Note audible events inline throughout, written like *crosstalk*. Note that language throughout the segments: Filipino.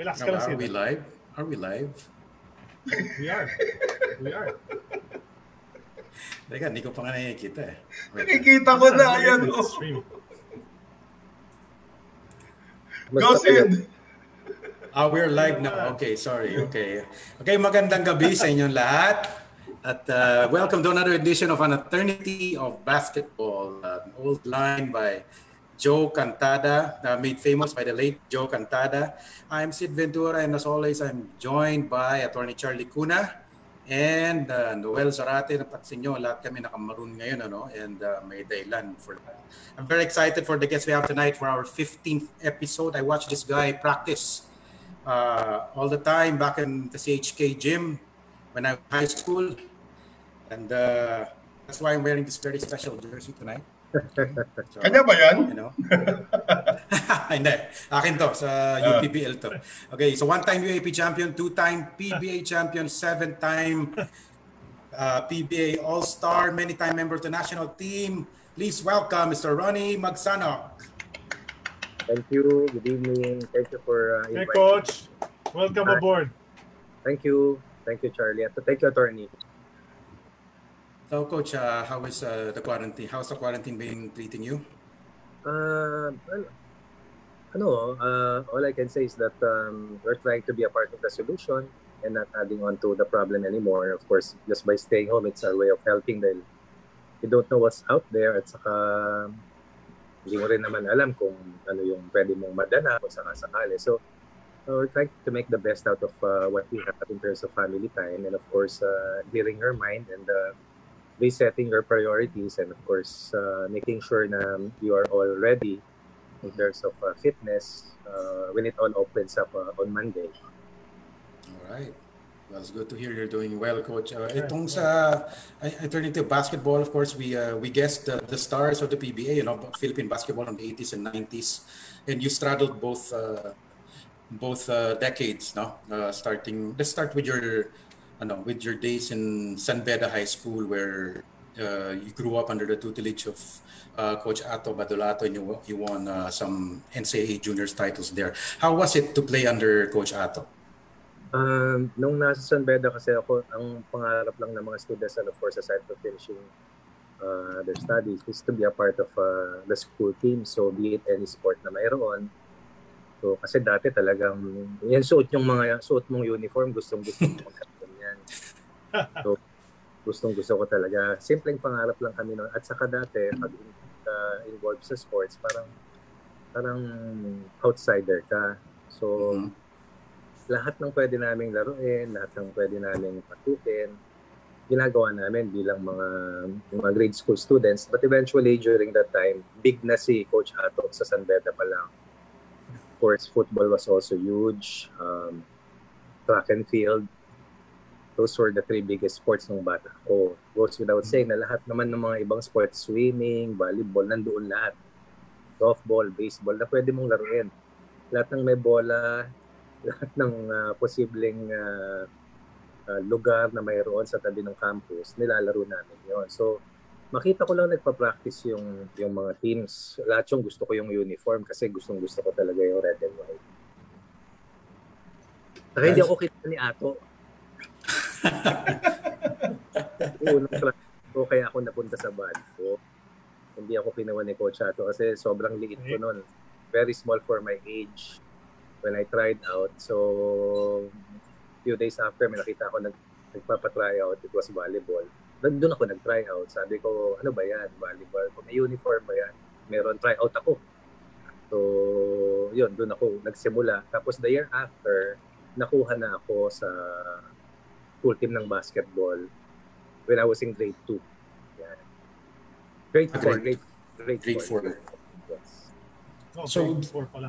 Now, lang, are we live? Are we live? We are. We are. Teka, hindi ko pa nga nakikita eh. Wait. Nakikita ko na, ayan. Stream. Go, Sid. Ah, we're live now. Okay, sorry. Okay. Okay, magandang gabi sa inyong lahat. At uh, welcome to another edition of An Eternity of Basketball, uh, an old line by Joe Cantada, uh, made famous by the late Joe Cantada. I'm Sid Ventura, and as always, I'm joined by Attorney Charlie Cuna and uh, Noel Zarate. Napansin nyo, lahat kami nakamaroon ngayon, ano? and uh, may dahilan for that. I'm very excited for the guests we have tonight for our 15th episode. I watched this guy practice uh, all the time back in the CHK gym when I was high school. And uh, that's why I'm wearing this very special jersey tonight. So, Kanya ba yan? You know? *laughs* Hindi. Akin to. Sa UPBL to. Okay, so one-time UAP champion, two-time PBA champion, seven-time uh, PBA All-Star, many-time member of the national team. Please welcome Mr. Ronnie Magsanok. Thank you. Good evening. Thank you for uh, Hey, inviting. Coach. Welcome aboard. Thank you. Thank you, Charlie. Thank you, Attorney. So, Coach, uh, how is uh, the quarantine? How's the quarantine been treating you? Uh, well, ano, uh, all I can say is that um, we're trying to be a part of the solution and not adding on to the problem anymore. Of course, just by staying home, it's our way of helping dahil you don't know what's out there at saka hindi mo rin naman alam kung ano yung pwede mong madala kung sakasakali. So, uh, we're trying to make the best out of uh, what we have in terms of family time and of course, uh, hearing her mind and uh, resetting your priorities and of course, uh, making sure na you are all ready in terms of uh, fitness uh, when it all opens up uh, on Monday. All right. Well, it's good to hear you're doing well, Coach. Uh, itong sa I, I turn into basketball, of course, we uh, we guessed the, the stars of the PBA, you know, Philippine basketball in the 80s and 90s, and you straddled both uh, both uh, decades, no? Uh, starting, let's start with your, ano, with your days in San Beda High School, where uh, you grew up under the tutelage of uh, Coach Ato Badolato, and you you won uh, some NCAA juniors titles there. How was it to play under Coach Ato? Um, nung nasa San Beda kasi ako, ang pangarap lang ng mga students and of course aside from finishing uh, their studies is to be a part of uh, the school team. So be it any sport na mayroon. So kasi dati talagang yan suot yung mga suot mong uniform, gustong gusto yan. So gustong gusto ko talaga. Simpleng pangarap lang kami noon. At saka dati, pag uh, involved sa sports, parang parang outsider ka. So, Mhm. lahat ng pwede naming laruin, lahat ng pwede naming patukin, ginagawa namin bilang mga mga grade school students. But eventually, during that time, big na si Coach Ato sa San Beda pa lang. Of course, football was also huge. Um, track and field. Those were the three biggest sports ng bata ko. Goes without saying na lahat naman ng mga ibang sports, swimming, volleyball, nandoon lahat. Softball, baseball, na pwede mong laruin. Lahat ng may bola, *laughs* lahat ng ah, posibleng ah, ah, lugar na mayroon sa tabi ng campus, nilalaro namin yon. So, makita ko lang nagpa-practice yung, yung mga teams. Lahat yung gusto ko yung uniform kasi gustong gusto ko talaga yung red and white. Saka hindi Nice. ako kita ni Ato. *laughs* Unang class ko kaya ako napunta sa band ko. Hindi ako pinawan ni Coach Ato kasi sobrang liit ko noon. Very small for my age when I tried out. So, few days after, may nakita ako nag, nagpapatry out. It was volleyball. Doon ako nag-try out. Sabi ko, ano ba yan? Volleyball. Kung may uniform ba yan? Meron try out ako. So, yun, doon ako nagsimula. Tapos the year after, nakuha na ako sa full team ng basketball when I was in grade 2. Yan. Grade Ah, 4. grade- Grade, grade, grade 4. four. Yes. Oh, So- grade four pala.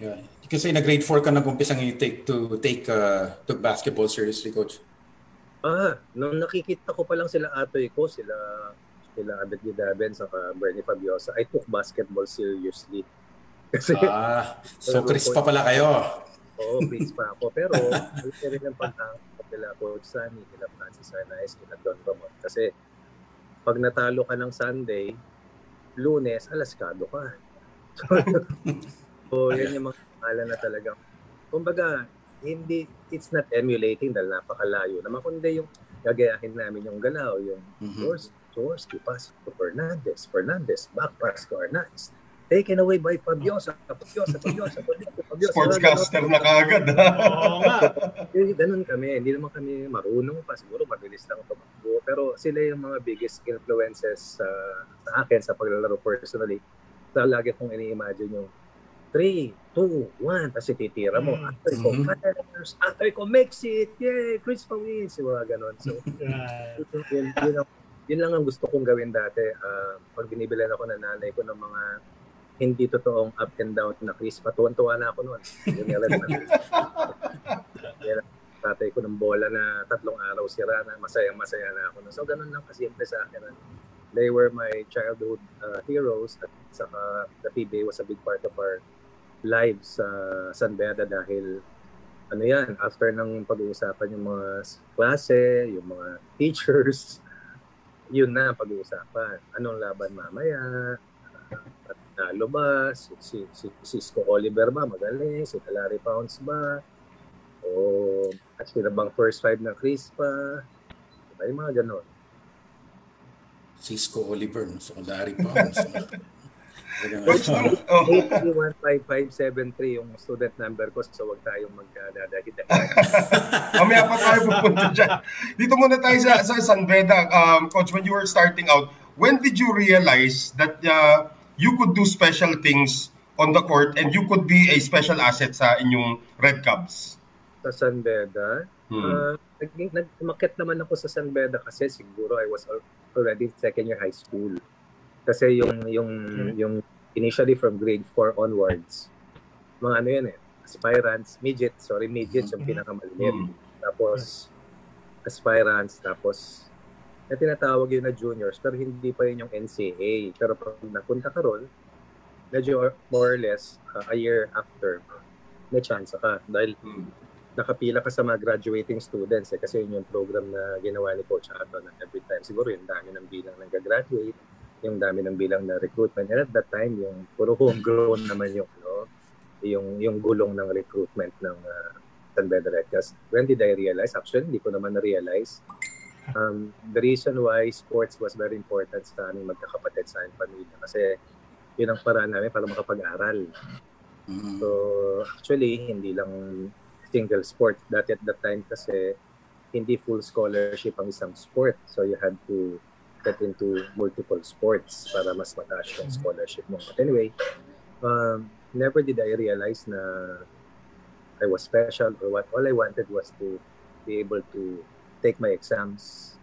Yeah. Kasi na grade 4 ka nag-umpisa ng take to take uh, to basketball seriously, coach. Ah, nung nakikita ko pa lang sila atoy ko, sila sila Abet Gidaben sa Bernie Fabiosa, I took basketball seriously. *laughs* Kasi, Ah, so Chris pa pala kayo. oo, Prince pa ako. Pero, *laughs* rin ang pagkakot nila Coach Sunny, nila Francis Arnaiz, nila Don Ramon. Kasi, pag natalo ka ng Sunday, lunes, alaskado ka. So, *laughs* yan yung mga pangalan na talagang kumbaga, hindi, it's not emulating dahil napakalayo naman, kundi yung gagayahin namin yung galaw, yung Mhm. Yours, Jaworski, pass to Fernandez, Fernandez, back pass to Arnaiz. Taken away by Fabiosa, Fabiosa, Fabiosa, Fabiosa, Fabiosa. Sportscaster na kaagad. Oo nga. *laughs* Ganun kami. Hindi naman kami marunong pa. Siguro mabilis lang tumakbo. Pero sila yung mga biggest influences sa, sa akin sa paglalaro personally. So, lagi kong ini-imagine yung 3, 2, 1, tapos ititira mo. Mm. After ko, fires. After ko, makes it. Yay, Chris pa wins. Yung mga ganun. So, Yeah. yun, yun, ang, yun lang ang gusto kong gawin dati. Ah, pag binibilan ako ng nanay ko ng mga hindi totoong up and down na Chris, patuwan-tuwa na ako noon. *laughs* Yan tatay ko ng bola na tatlong araw sira na masayang-masaya na ako. So, ganun lang kasimple sa akin. They were my childhood uh, heroes at saka the PBA was a big part of our lives sa San Beda dahil ano yan, after ng pag-uusapan yung mga klase, yung mga teachers, *laughs* yun na ang pag-uusapan. Anong laban mamaya? At talo ba? Si, si, si Cisco Oliver ba magaling? Si Larry Pounds ba? O at sila bang first five ng Chris pa? Diba? Yung mga ganon. Cisco Oliver, no? so Larry Pounds. *laughs* Oh, 8315573 yung student number ko so wag tayong magdadagit *laughs* mamaya pa tayo pupunta dyan. Dito muna tayo sa, sa San Beda. Um, Coach, when you were starting out, when did you realize that uh, you could do special things on the court and you could be a special asset sa inyong Red Cubs? sa San Beda. Hmm. Uh, nag, nag, umakyat naman ako sa San Beda kasi siguro I was al- already second year high school. Kasi yung yung yung initially from grade 4 onwards, mga ano yan eh, aspirants, midget, sorry, midgets yung Mhm. pinakamaliit. Hmm. Tapos aspirants, tapos na tinatawag yun na juniors, pero hindi pa yun yung NCAA. Pero pag napunta ka ron, medyo more or less uh, a year after, may chance ka. Dahil Hmm. nakapila ka sa mga graduating students eh, kasi yun yung program na ginawa ni Coach Ato na every time siguro yung dami ng bilang nag-graduate, yung dami ng bilang na recruitment. And at that time, yung puro homegrown naman yung ano, yung yung gulong ng recruitment ng uh, San Red Cross. When did I realize? Actually, hindi ko naman na-realize. Um, the reason why sports was very important sa aming magkakapatid sa aming pamilya kasi yun ang paraan namin para makapag-aral. Mhm. So, actually, hindi lang single sport. Dati at that time kasi hindi full scholarship ang isang sport. So, you had to get into multiple sports para mas mataas yung scholarship mo. But anyway, um, never did I realize na I was special or what. All I wanted was to be able to take my exams,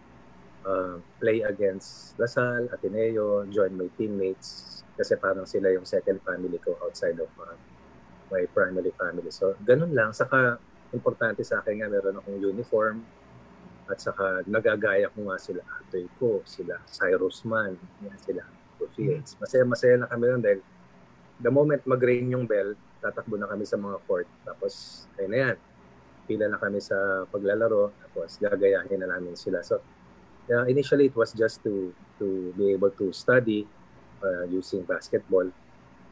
uh, play against Lasal, Ateneo, join my teammates kasi parang sila yung second family ko outside of uh, my primary family. So, ganun lang. Saka, importante sa akin nga, meron akong uniform at saka nagagaya ko nga sila ate ko, sila Cyrus Man, sila Fields. Masaya-masaya na kami lang dahil the moment mag-ring yung bell, tatakbo na kami sa mga court. Tapos, ayun na yan. Pila na kami sa paglalaro. Tapos, gagayahin na namin sila. So, uh, initially, it was just to to be able to study uh, using basketball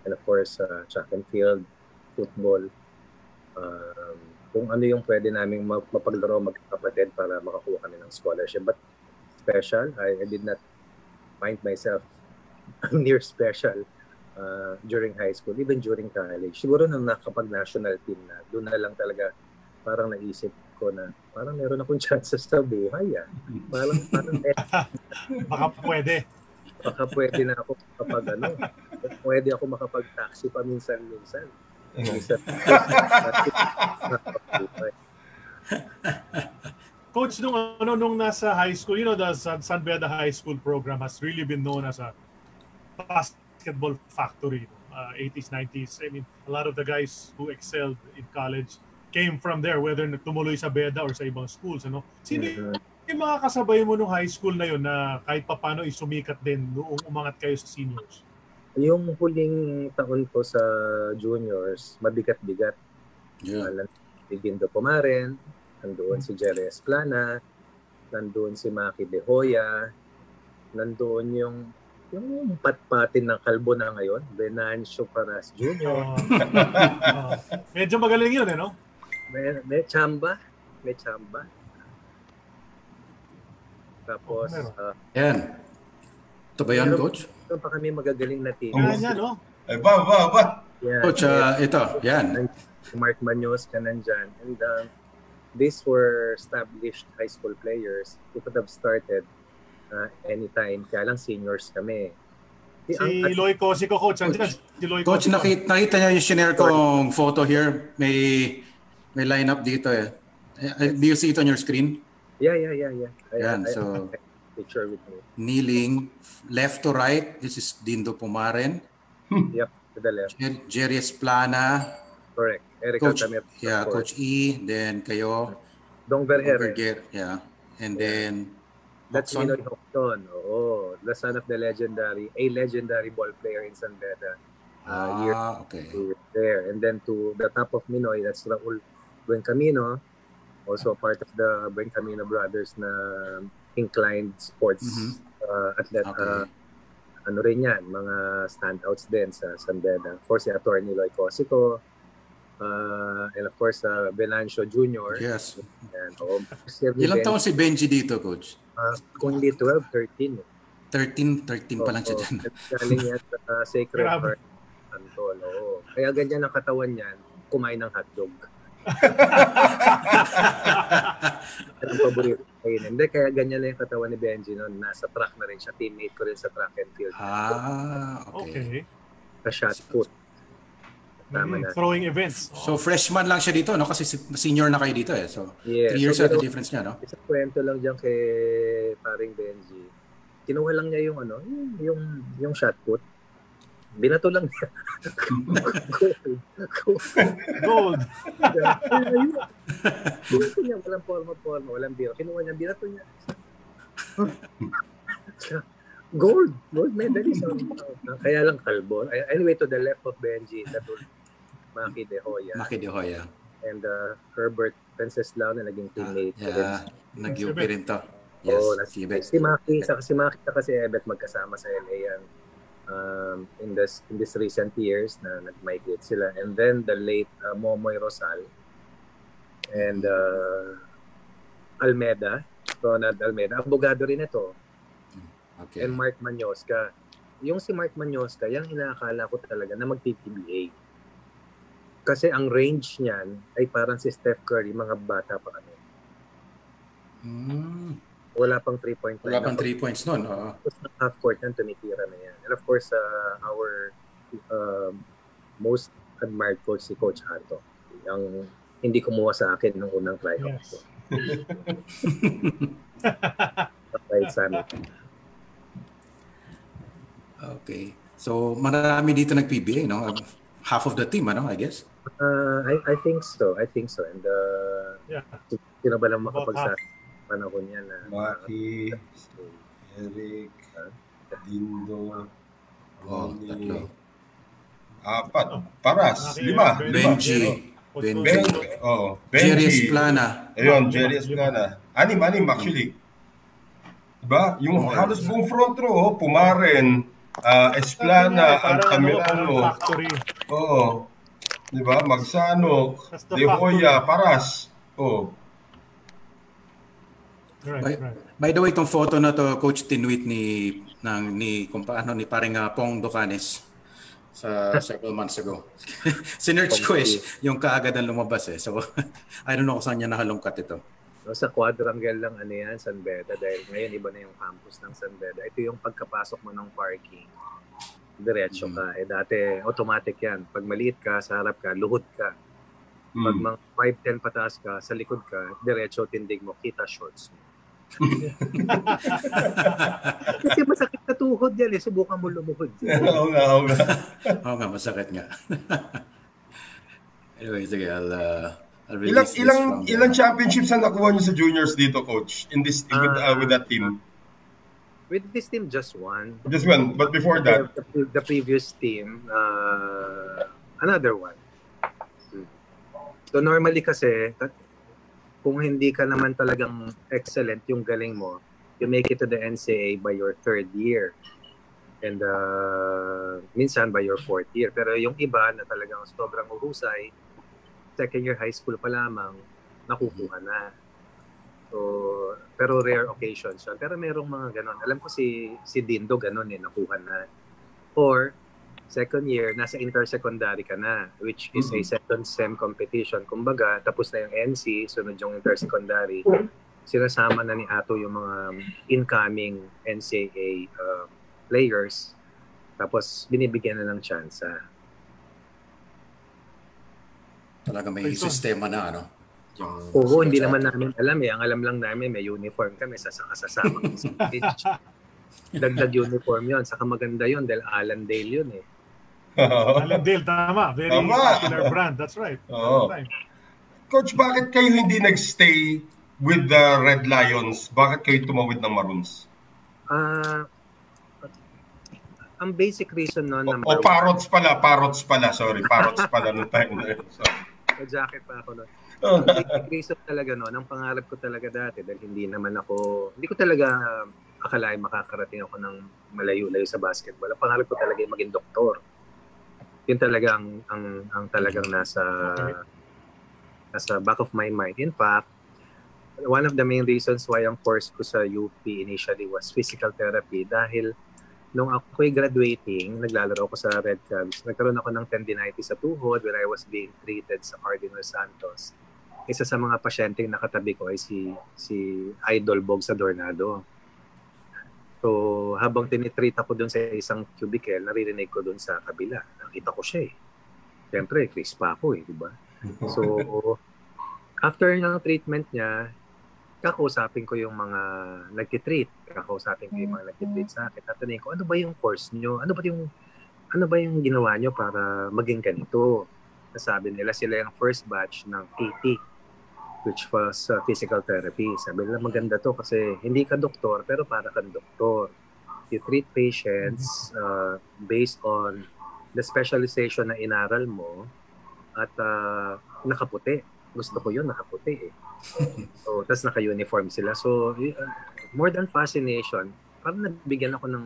and of course, uh, track and field, football, um, kung ano yung pwede naming ma- mapaglaro magkakapatid para makakuha kami ng scholarship. But special, I, I did not find myself *laughs* near special uh, during high school, even during college. Siguro nang nakapag-national team na, doon na lang talaga parang naisip ko na parang meron akong *laughs* chances sa buhay ah. Parang, parang eh, *laughs* Baka pwede. baka pwede na ako kapag ano, pwede ako makapag-taxi pa minsan-minsan. Minsan. *laughs* Coach, nung, ano, nung nasa high school, you know, the San, San Beda High School program has really been known as a basketball factory. Uh, 80s, 90s. I mean, a lot of the guys who excelled in college came from there, whether tumuloy sa Beda or sa ibang schools. Ano? Sino Mhm. yung mga kasabay mo nung high school na yun na kahit papano isumikat din noong umangat kayo sa seniors? Yung huling taon ko sa juniors, mabigat-bigat. Yeah. Uh, Ligindo Pumaren, nandoon si Jerry Esplana, nandoon si Maki De Hoya, nandoon yung yung patpatin ng kalbo na ngayon, Venancio Paras Jr. Uh, uh, medyo magaling yun, eh, no? May, may chamba. May chamba. Tapos, Oh, meron. uh, Yan. Ito ba yan, Meron- coach? meron pa kami magagaling na team. Oh. Yan, yan, oh. Ay, ba, ba, ba. Yeah, Coach, ah, ito. Yan. Mark Manos ka nandyan. And um, these were established high school players who could have started uh, anytime. Kaya lang seniors kami. Si ang- Loy Cosico, coach. Andyan, si Loy Coach, Cosico. nakita, nakita niya yung shinare kong photo here. May may lineup dito eh. Eh, Do you see it on your screen? Yeah, yeah, yeah, yeah. I, Yan, I, so- I, picture with me. Kneeling, left to right. This is Dindo Pumaren. *laughs* Yep, to the left. Jer- Jerry Esplana. Correct. Eric Coach, Altamir. yeah, course. Coach E. Then kayo. Dong Vergere. Verger, yeah. And then That's. Pinoy Hocton. Oo. The son of the legendary, a legendary ball player in San Beda. Uh, year Ah, okay. to there. And then to the top of Minoy, that's Raul Buencamino, also part of the Buencamino brothers na inclined sports Mhm. uh, athlete. Okay. uh, ano rin yan, mga standouts din sa San Beda. Of course, si Atty. Loy Cosico, uh, and of course, uh, Venancio Jr. Yes. Si Ernie Ilang taon si Benji dito, coach? uh, kung hindi 12, 13. eh. 13, 13 pa lang siya dyan. Galing yan sa uh, Sacred Grabe. Heart Antol. Oo. Kaya ganyan ang katawan niyan, kumain ng hotdog. Anong paborito kainin? Hindi, kaya ganyan na yung katawan ni Benji noon. Nasa track na rin siya. Teammate ko rin sa track and field. Ah, okay. Okay. Sa shot put. Tama Mm, na. throwing events. So freshman lang siya dito, no? Kasi si- senior na kayo dito eh. So Yeah. three years so, at the difference niya, no? Isang kwento lang dyan kay paring Benji. Kinuha lang niya yung ano, yung, yung, yung shot put. Binato lang niya. Gold. Binato niya, walang forma-forma, walang biro. Kinuha niya, binato niya. Gold. Gold medalist. Kaya lang kalbo. Anyway, to the left of Benji, that was Maki De Hoya. Maki de Hoya. And uh, Herbert Penceslao na naging Ah, teammate. rin. yeah, nag-UP rin to. Yes, nas- Tibet. si Maki, sa si Maki at si Ebet magkasama sa LA yan. Um, in this in this recent years na nag-migrate sila. And then the late uh, Momoy Rosal and uh, Almeda, Ronald Almeda, abogado rin ito. Okay. And Mark Manyosca. Yung si Mark Manyosca, yung inaakala ko talaga na mag-PBA. Kasi ang range niyan ay parang si Steph Curry, mga bata pa kami. Mm, Wala pang 3-point line. wala pang 3 points noon. oo. Tapos ng half court yan, tumitira na yan. And of course, uh, our um, most admired coach si Coach Hato. Ang hindi kumuha sa akin nung unang tryout Yes. ko. Right sa amin. Okay. So marami dito nag-PBA, no? Half of the team, ano, I guess. Uh, I, I think so. I think so. And uh, Yeah. sino ba lang makapagsabi panahon yan na Maki, Eric, Dindo, Oh, Ronnie, tatlo. apat, Paras, lima. Ben- lima. Benji. Benji. Ben, Cosico. oh, Jerry Benji. Esplana. Ayun, Jerry. Esplana. Anim, anim actually. Diba? Yung Oo. halos buong front row, oh, Pumaren, uh, Esplana, ano, parang Altamirano. factory. Oo. Diba? Magsanok, De Hoya, Paras. Oh. Right, By, right. by the way, itong photo na to, Coach Tinwit ni ng ni kung paano ni paring uh, Pong Docanes sa several months ago. *laughs* Sinerch ko eh, yung kaagad ang lumabas eh. So, *laughs* I don't know kung saan niya nahalungkat ito. No, sa quadrangle lang ano yan, San Beda. Dahil ngayon iba na yung campus ng San Beda. Ito yung pagkapasok mo ng parking. Diretso ka. Eh dati, automatic yan. Pag maliit ka, sa harap ka, luhod ka. Pag Hmm. mga 5-10 pataas ka, sa likod ka, diretso tindig mo, kita shorts mo. Kasi masakit na tuhod yan eh. Subukan mo lumuhod. *laughs* Oo nga, oo nga. Oo nga, masakit nga. *laughs* anyway, sige, I'll, uh, I'll release Ilang this ilang from the- ilang championships ang nakuha niyo sa juniors dito, coach? In this with, uh, with that team. With this team, just one. Just one, but before that, The, the, the previous team, uh, another one. So normally kasi, ta- kung hindi ka naman talagang excellent yung galing mo, you make it to the NCAA by your third year. And uh, minsan by your fourth year. Pero yung iba na talagang sobrang uhusay, second year high school pa lamang, nakukuha na. So, pero rare occasions. Pero merong mga ganon. Alam ko si si Dindo ganon eh, nakuha na. Or, second year, nasa intersecondary ka na, which is a second SEM competition. Kumbaga, tapos na yung NC, sunod yung intersecondary. Sinasama na ni Ato yung mga incoming NCAA uh, players. Tapos, binibigyan na ng tsansa. Talaga may Ito. sistema na, ano? Yung, Oo, hindi naman namin alam eh. Ang alam lang namin, may uniform kami, sasama kami sa *laughs* pitch. Dagdag uniform yon Saka maganda yon dahil Allendale yun eh. Allendale, tama. Very Tama. popular brand. That's right. Time. Coach, bakit kayo hindi nagstay with the Red Lions? Bakit kayo tumawid ng Maroons? Ah, ang basic reason no O, number o Parrots pala, Parrots pala, sorry. Parrots pala noong time na yun. Sorry. jacket pa ako no. *laughs* Ang basic reason talaga no, ang pangarap ko talaga dati dahil hindi naman ako, hindi ko talaga akalain makakarating ako ng malayo-layo sa basketball. Ang pangarap ko talaga ay maging doktor. Yun talaga ang, ang, ang talagang nasa nasa back of my mind. In fact, one of the main reasons why ang course ko sa UP initially was physical therapy dahil nung ako'y graduating, naglalaro ako sa Red Cubs, nagkaroon ako ng tendinitis sa tuhod when I was being treated sa Cardinal Santos. Isa sa mga pasyenteng nakatabi ko ay si si Idol Bog sa Dornado. So, habang tinitreat ako doon sa isang cubicle, naririnig ko doon sa kabila. Nakita ko siya eh. Siyempre, Chris pa ako eh, di ba? *laughs* So, after ng treatment niya, kakausapin ko yung mga nagtitreat. Kakausapin ko yung mga nagtitreat sa akin. Tatanungin ko, ano ba yung course nyo? Ano ba yung ano ba yung ginawa nyo para maging ganito? Sabi nila sila yung first batch ng AT which was uh, physical therapy. Sabi nila maganda to kasi hindi ka doktor pero para kang doktor. You treat patients uh, based on the specialization na inaral mo at uh, nakaputi. Gusto ko yun, nakaputi eh. *laughs* So, tapos naka-uniform sila. So, uh, more than fascination, parang nabigyan ako ng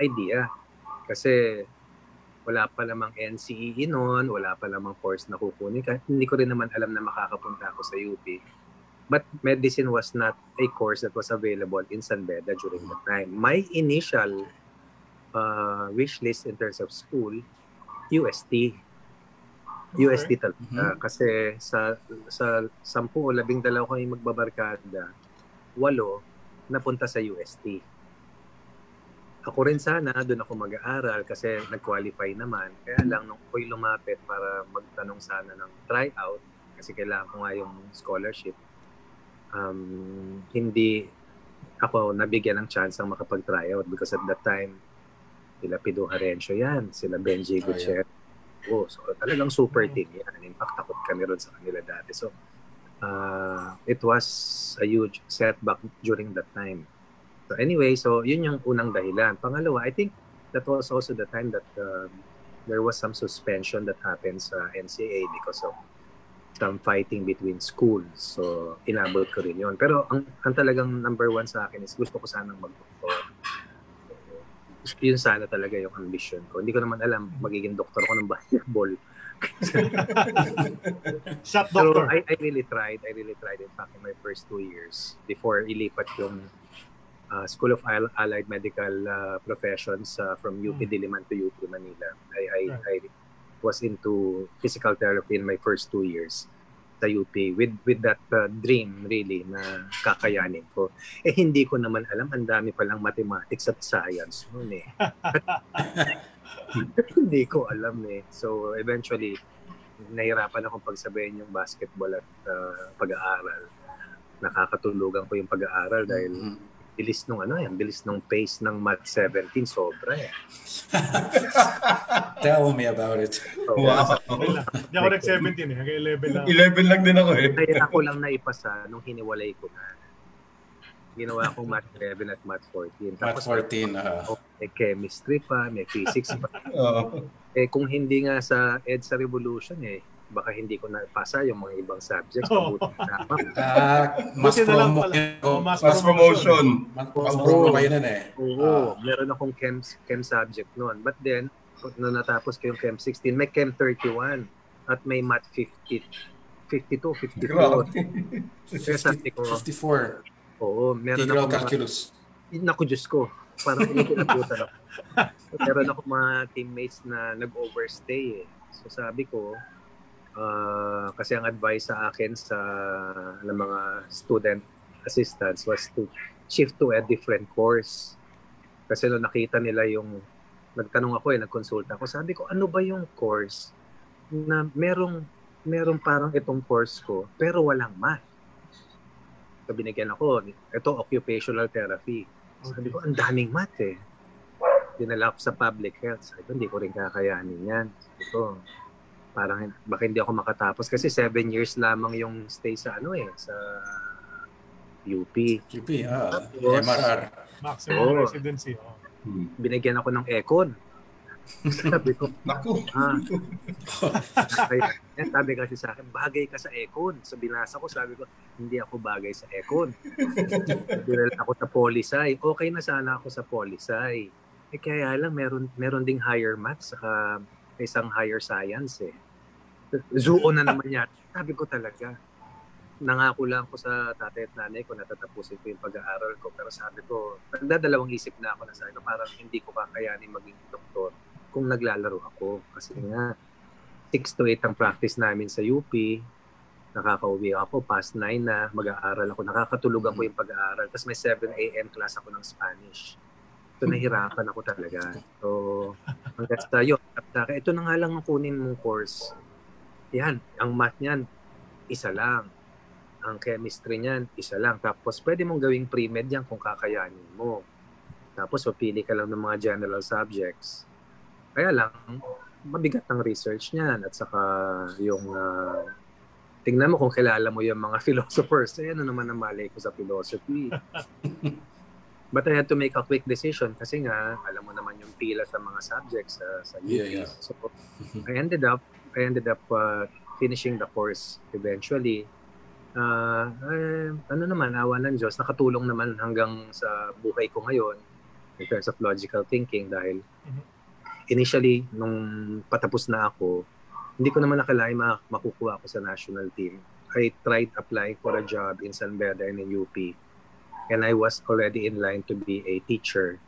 idea. Kasi wala pa namang NCEE noon, wala pa namang course na kukunin. Kahit hindi ko rin naman alam na makakapunta ako sa UP. But medicine was not a course that was available in San Beda during that time. My initial uh, wish list in terms of school, UST. UST talaga. Kasi sa sa sampu o labing dalawa ko yung magbabarkada, walo napunta sa UST. Ako rin sana, doon ako mag-aaral kasi nag-qualify naman. Kaya lang, nung ako'y lumapit para magtanong sana ng tryout, kasi kailangan ko nga yung scholarship, um, hindi ako nabigyan ng chance ang makapag-tryout because at that time, sila Pido Harencio yan, sila Benji Oh, yeah. Gutierrez. Oh, so talagang super team yan. In fact, takot kami ron sa kanila dati. So, uh, it was a huge setback during that time. So anyway, so yun yung unang dahilan. Pangalawa, I think that was also the time that um, there was some suspension that happened sa NCAA because of some fighting between schools. So inabot ko rin yun. Pero ang, ang talagang number one sa akin is gusto ko sanang mag-doktor. Yun sana talaga yung ambition ko. Hindi ko naman alam magiging doktor ko ng basketball. *laughs* Shot So doctor. I, I really tried. I really tried in fact in my first two years before ilipat yung uh, School of Al- Allied Medical uh, Professions uh, from UP Hmm. Diliman to UP Manila. I, I, Right. I was into physical therapy in my first two years sa UP with with that uh, dream really na kakayanin ko. Eh hindi ko naman alam, ang dami palang mathematics at science noon eh. *laughs* *laughs* hindi ko alam eh. So eventually, nahirapan akong pagsabayin yung basketball at uh, pag-aaral. Nakakatulugan ko yung pag-aaral dahil Mhm. Bilis nung ano yan, bilis nung pace ng Math 17, sobra eh. *laughs* Tell me about it. So, Wow. Hindi ako nag-17 eh. Hanggang 11 lang. 11 lang din ako eh. Kaya ako lang naipasa nung hiniwalay ko na. Ginawa akong Math 11 at Math 14. Math 14, ah. oh, may chemistry pa, may physics pa. Oo. Eh kung hindi nga sa EDSA Revolution eh, baka hindi ko napasa yung mga ibang subjects. Oo. Mabuti na ako. Ah, mas promo pala. Oh, mas, Mas promotion. Mas Oo. promo kayo nun eh. Oo, meron akong chem, chem subject noon. But then, nung natapos ko yung chem 16, may chem 31 at may math 50 52, 54. Grabe. Kaya sabi ko, 54. oo, meron Integral ako mga, calculus. naku Diyos ko, parang kinikilabutan ako. *laughs* meron ako mga teammates na nag-overstay eh. So sabi ko, ah, kasi ang advice sa akin sa ng mga student assistants was to shift to a different course. Kasi nung nakita nila yung, nagtanong ako eh, nagkonsulta ako, sabi ko, ano ba yung course na merong, merong parang itong course ko, pero walang math. So binigyan ako, ito occupational therapy. Sabi ko, ang daming math eh. Dinala ako sa public health. Sabi ko, hindi ko rin kakayanin yan. Ko, parang baka hindi ako makatapos kasi seven years lamang yung stay sa ano eh, sa UP. QP, ah, Tapos, MRR. Maximum Oo. residency. Oh. Hmm. Binigyan ako ng econ. *laughs* Sabi ko, Naku. ah, kaya, eh, sabi kasi sa akin, bagay ka sa econ. So binasa ko, sabi ko, hindi ako bagay sa econ. *laughs* Dinala ako sa polisay. Okay na sana ako sa polisay. Eh kaya lang, meron, meron ding higher maths, saka isang higher science eh. Zoo na naman yan. Sabi ko talaga, nangako lang ko sa tatay at nanay ko na tatapusin ko yung pag-aaral ko. Pero sabi ko, nagdadalawang isip na ako na sabi ko, parang hindi ko kakayanin maging doktor kung naglalaro ako. Kasi nga, 6 to 8 ang practice namin sa UP. Nakakauwi ako, past 9 na, mag-aaral ako. Nakakatulog ako yung pag-aaral. Tapos may 7 a.m. class ako ng Spanish. So nahirapan ako talaga. So, hanggang sa yun, ito na nga lang ang kunin mong course. Yan, ang math niyan, isa lang. Ang chemistry niyan, isa lang. Tapos pwede mong gawing pre-med yan kung kakayanin mo. Tapos papili ka lang ng mga general subjects. Kaya lang, mabigat ang research niyan. At saka yung, ah, tingnan mo kung kilala mo yung mga *laughs* philosophers. Eh, ano naman ang malay ko sa philosophy. *laughs* But I had to make a quick decision kasi nga, alam mo naman yung pila sa mga subjects sa, sa UP. Yeah, yeah. So, *laughs* I ended up, I ended up uh, finishing the course eventually. Uh, eh, ano naman, awa ng Diyos, nakatulong naman hanggang sa buhay ko ngayon in terms of logical thinking dahil Mhm. initially, nung patapos na ako, hindi ko naman nakalain ma- makukuha ako sa national team. I tried applying for a job in San Beda and in UP. And I was already in line to be a teacher,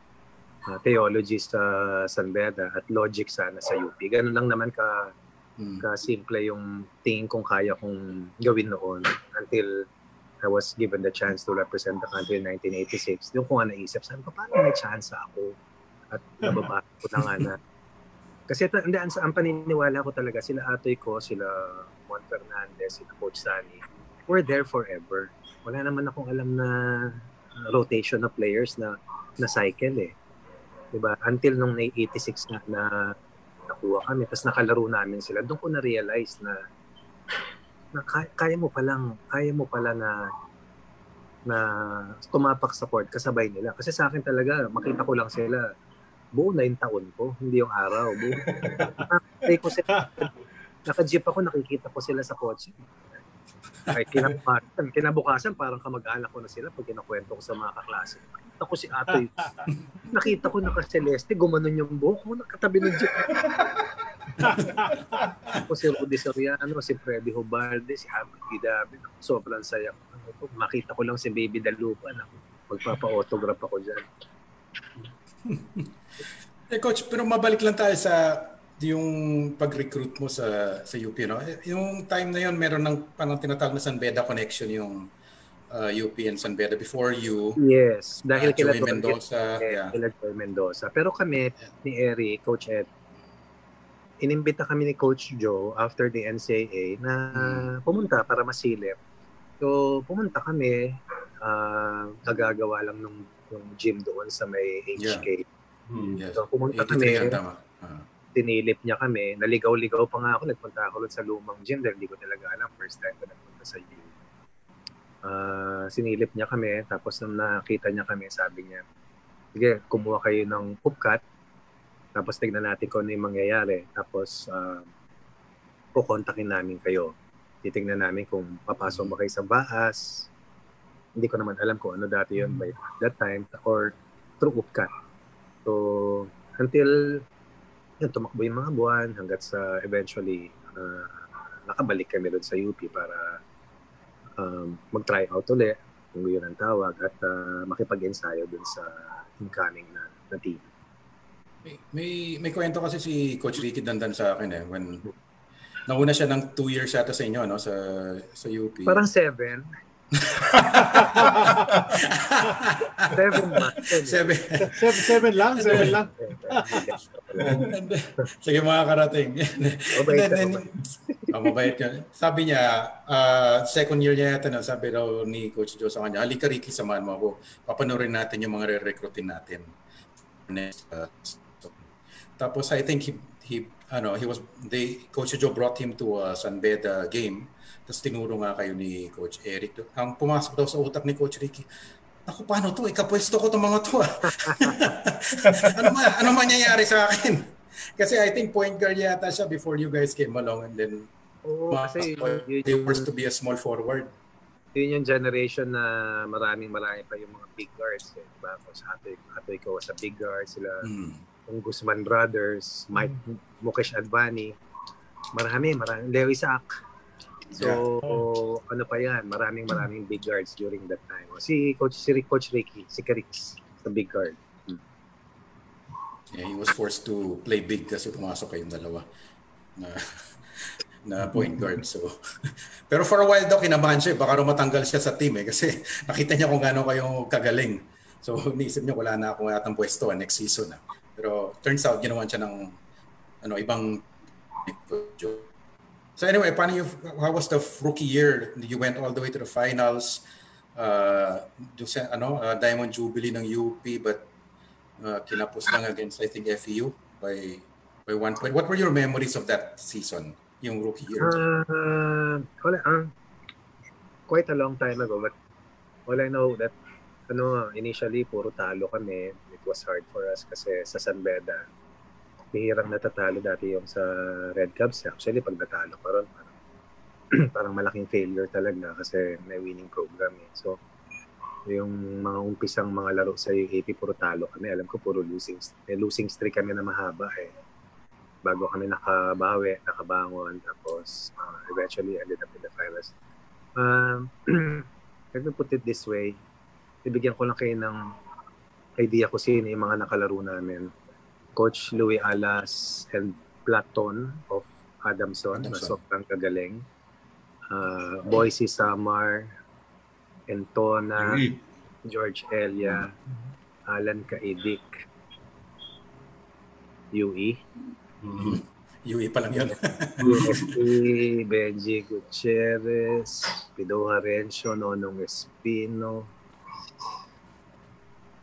uh, theology sa San Beda at logic sana sa UP. Ganun lang naman ka Hmm. ka-simple yung tingin kong kaya kong gawin noon until I was given the chance to represent the country in 1986. Yung ko nga naisip, sabi ko, paano may chance ako? At *laughs* nababa ko na nga na. Kasi hindi, ang, ang paniniwala ko talaga, sila atoy ko, sila Juan Fernandez, sila Coach Sani, we're there forever. Wala naman akong alam na uh, rotation of players na na cycle eh. 'Di ba? Until nung 86 na, na nakuha kami, tapos nakalaro namin sila, doon ko na-realize na, na kaya, kaya mo palang, kaya mo pala na na tumapak sa court kasabay nila. Kasi sa akin talaga, makita ko lang sila, buo na yung taon ko, hindi yung araw. Buo. *laughs* Nakakita ko sila, naka-jeep ako, nakikita ko sila sa kotse. Kahit kinabukasan, kinabukasan parang kamag-anak ko na sila pag kinakwento ko sa mga kaklase. Nakita ko si Atoy. *laughs* Nakita ko naka-celeste, gumanon yung buhok mo, nakatabi ng jeep. Ako si Rudy Soriano, si Freddy Hubalde, si Hamid Gidabi. Sobrang saya ko. Ano Makita ko lang si Baby Dalupa. Naku, magpapa-autograph ako dyan. Eh coach, pero mabalik lang tayo sa yung pag-recruit mo sa sa UP no. Eh, Yung time na yon meron ng parang tinatawag na San Beda connection yung uh, UP and San Beda before you. Yes, dahil uh, kila Joey Mendoza, eh, yeah. kila Joy Mendoza. Pero kami, ni Eri, Coach Ed, inimbita kami ni Coach Joe after the NCAA na pumunta para masilip. So, pumunta kami, ah nagagawa lang nung, nung gym doon sa may HK. Hmm. Yes. So, pumunta 83 kami, tama. Tinilip niya kami. Naligaw-ligaw pa nga ako. Nagpunta ako sa lumang gym dahil hindi ko talaga alam. First time ko nagpunta sa gym. Ah, sinilip niya kami. Tapos nung nakita niya kami, sabi niya, sige, kumuha kayo ng upcut. Tapos tignan natin kung ano yung mangyayari. Tapos, uh, kukontakin namin kayo. Titignan namin kung papasok ba kayo sa baas. Hindi ko naman alam kung ano dati yun by that time. Or through upcut. So, until yun, tumakbo yung mga buwan hanggat sa eventually uh, nakabalik kami doon sa UP para um, mag-try out ulit, kung yun ang tawag, at uh, makipag-ensayo doon sa incoming na, na team. May, may, may kwento kasi si Coach Ricky Dandan sa akin eh, when nauna siya ng two years yata sa inyo, no? Sa, sa UP. Parang seven. *laughs* seven. Seven. seven, seven lang, seven lang. *laughs* Sige mga karating. Mabait And then, then, oh, mabait ka. Sabi niya, uh, second year niya yata na, sabi daw ni Coach Joe sa kanya, halika Ricky, samahan mo ako. Papanoorin natin yung mga re-recruitin natin. Next, uh, so, tapos I think he, he ano, he was, they, Coach Joe brought him to a San Beda game. Tapos tinuro nga kayo ni Coach Eric. Ang pumasok daw sa utak ni Coach Ricky, ako, paano to? Ikapwesto ko itong mga to. ah. *laughs* ano, ma, ano mangyayari sa akin? *laughs* Kasi I think point guard yata siya before you guys came along and then Oo, kasi yun, they yun, were to be a small forward. yun yung generation na maraming marami pa yung mga big guards. Eh. Diba? Kung sa ato, ato ikaw sa big guards, sila Mm. Yung Guzman Brothers, Mike Mukesh Advani, marami, marami. Leo Isaac. So, ano pa yan, maraming maraming big guards during that time. Si Coach, si Rick- Coach Ricky, si Karix, the big guard. Yeah, he was forced to play big kasi pumasok kayong dalawa na, *laughs* na point guard. So, *laughs* pero for a while daw kinabahan siya, eh. baka raw matanggal siya sa team eh kasi *laughs* nakita niya kung gaano kayo kagaling. So, niisip niya wala na akong atang pwesto ah, next season. Ah. Pero turns out ginawan siya ng ano ibang So anyway, paano you, how was the rookie year? You went all the way to the finals. Uh, ano, uh, Diamond Jubilee ng UP but uh, kinapos lang against I think FEU by by one point. What were your memories of that season, yung rookie year? Uh, wala, ah, quite a long time ago, but all I know that ano, initially puro talo kami. It was hard for us kasi sa San Beda, bihirang natatalo dati yung sa Red Cubs. Actually, pag natalo pa ron, parang, *clears throat* parang malaking failure talaga kasi may winning program eh. So, yung mga umpisang mga laro sa UAP, puro talo kami. Alam ko, puro losing, eh, losing streak kami na mahaba eh. Bago kami nakabawi, nakabangon, tapos uh, eventually ended up in the finals. Um, *clears throat* let me put it this way. Ibigyan ko lang kayo ng idea ko sino yung mga nakalaro namin. Coach Louis Alas and Platon of Adamson, na Adamson. sobrang kagaling. Uh, Boise Samar, Entona. George Elia, Alan Kaidik, UE, UE pa lang yun. USP, Benji Gutierrez, Pido Harencio, Nonong Espino,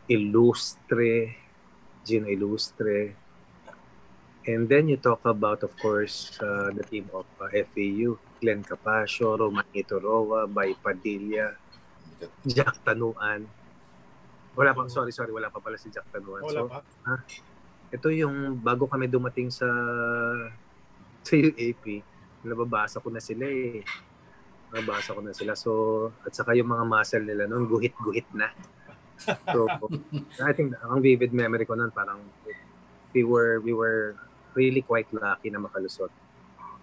Illustre, Gino Illustre. And then you talk about, of course, uh, the team of uh, FAU, Glenn Capasio, Romanito Roa, Bay Padilla, Jack Tanuan. Wala pa, sorry, sorry, wala pa pala si Jack Tanuan. Wala So, pa. ito yung bago kami dumating sa sa UAP, nababasa ko na sila eh. Nababasa ko na sila. So, at saka yung mga muscle nila noon, guhit-guhit na. So, I think ang vivid memory ko noon, parang we were, we were really quite lucky na makalusot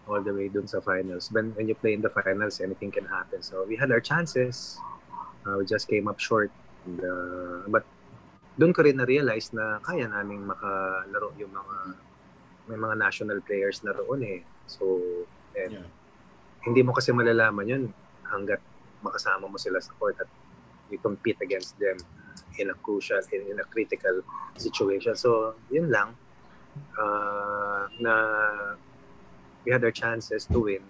all the way dun sa finals. When, when you play in the finals, anything can happen. So, we had our chances. Uh, we just came up short. And, uh, but doon ko rin na-realize na kaya naming makalaro yung mga may mga national players na roon eh. So, and Yeah. hindi mo kasi malalaman yun hanggat makasama mo sila sa court at you compete against them in a crucial, in, in a critical situation. So, yun lang. Uh, na we had our chances to win.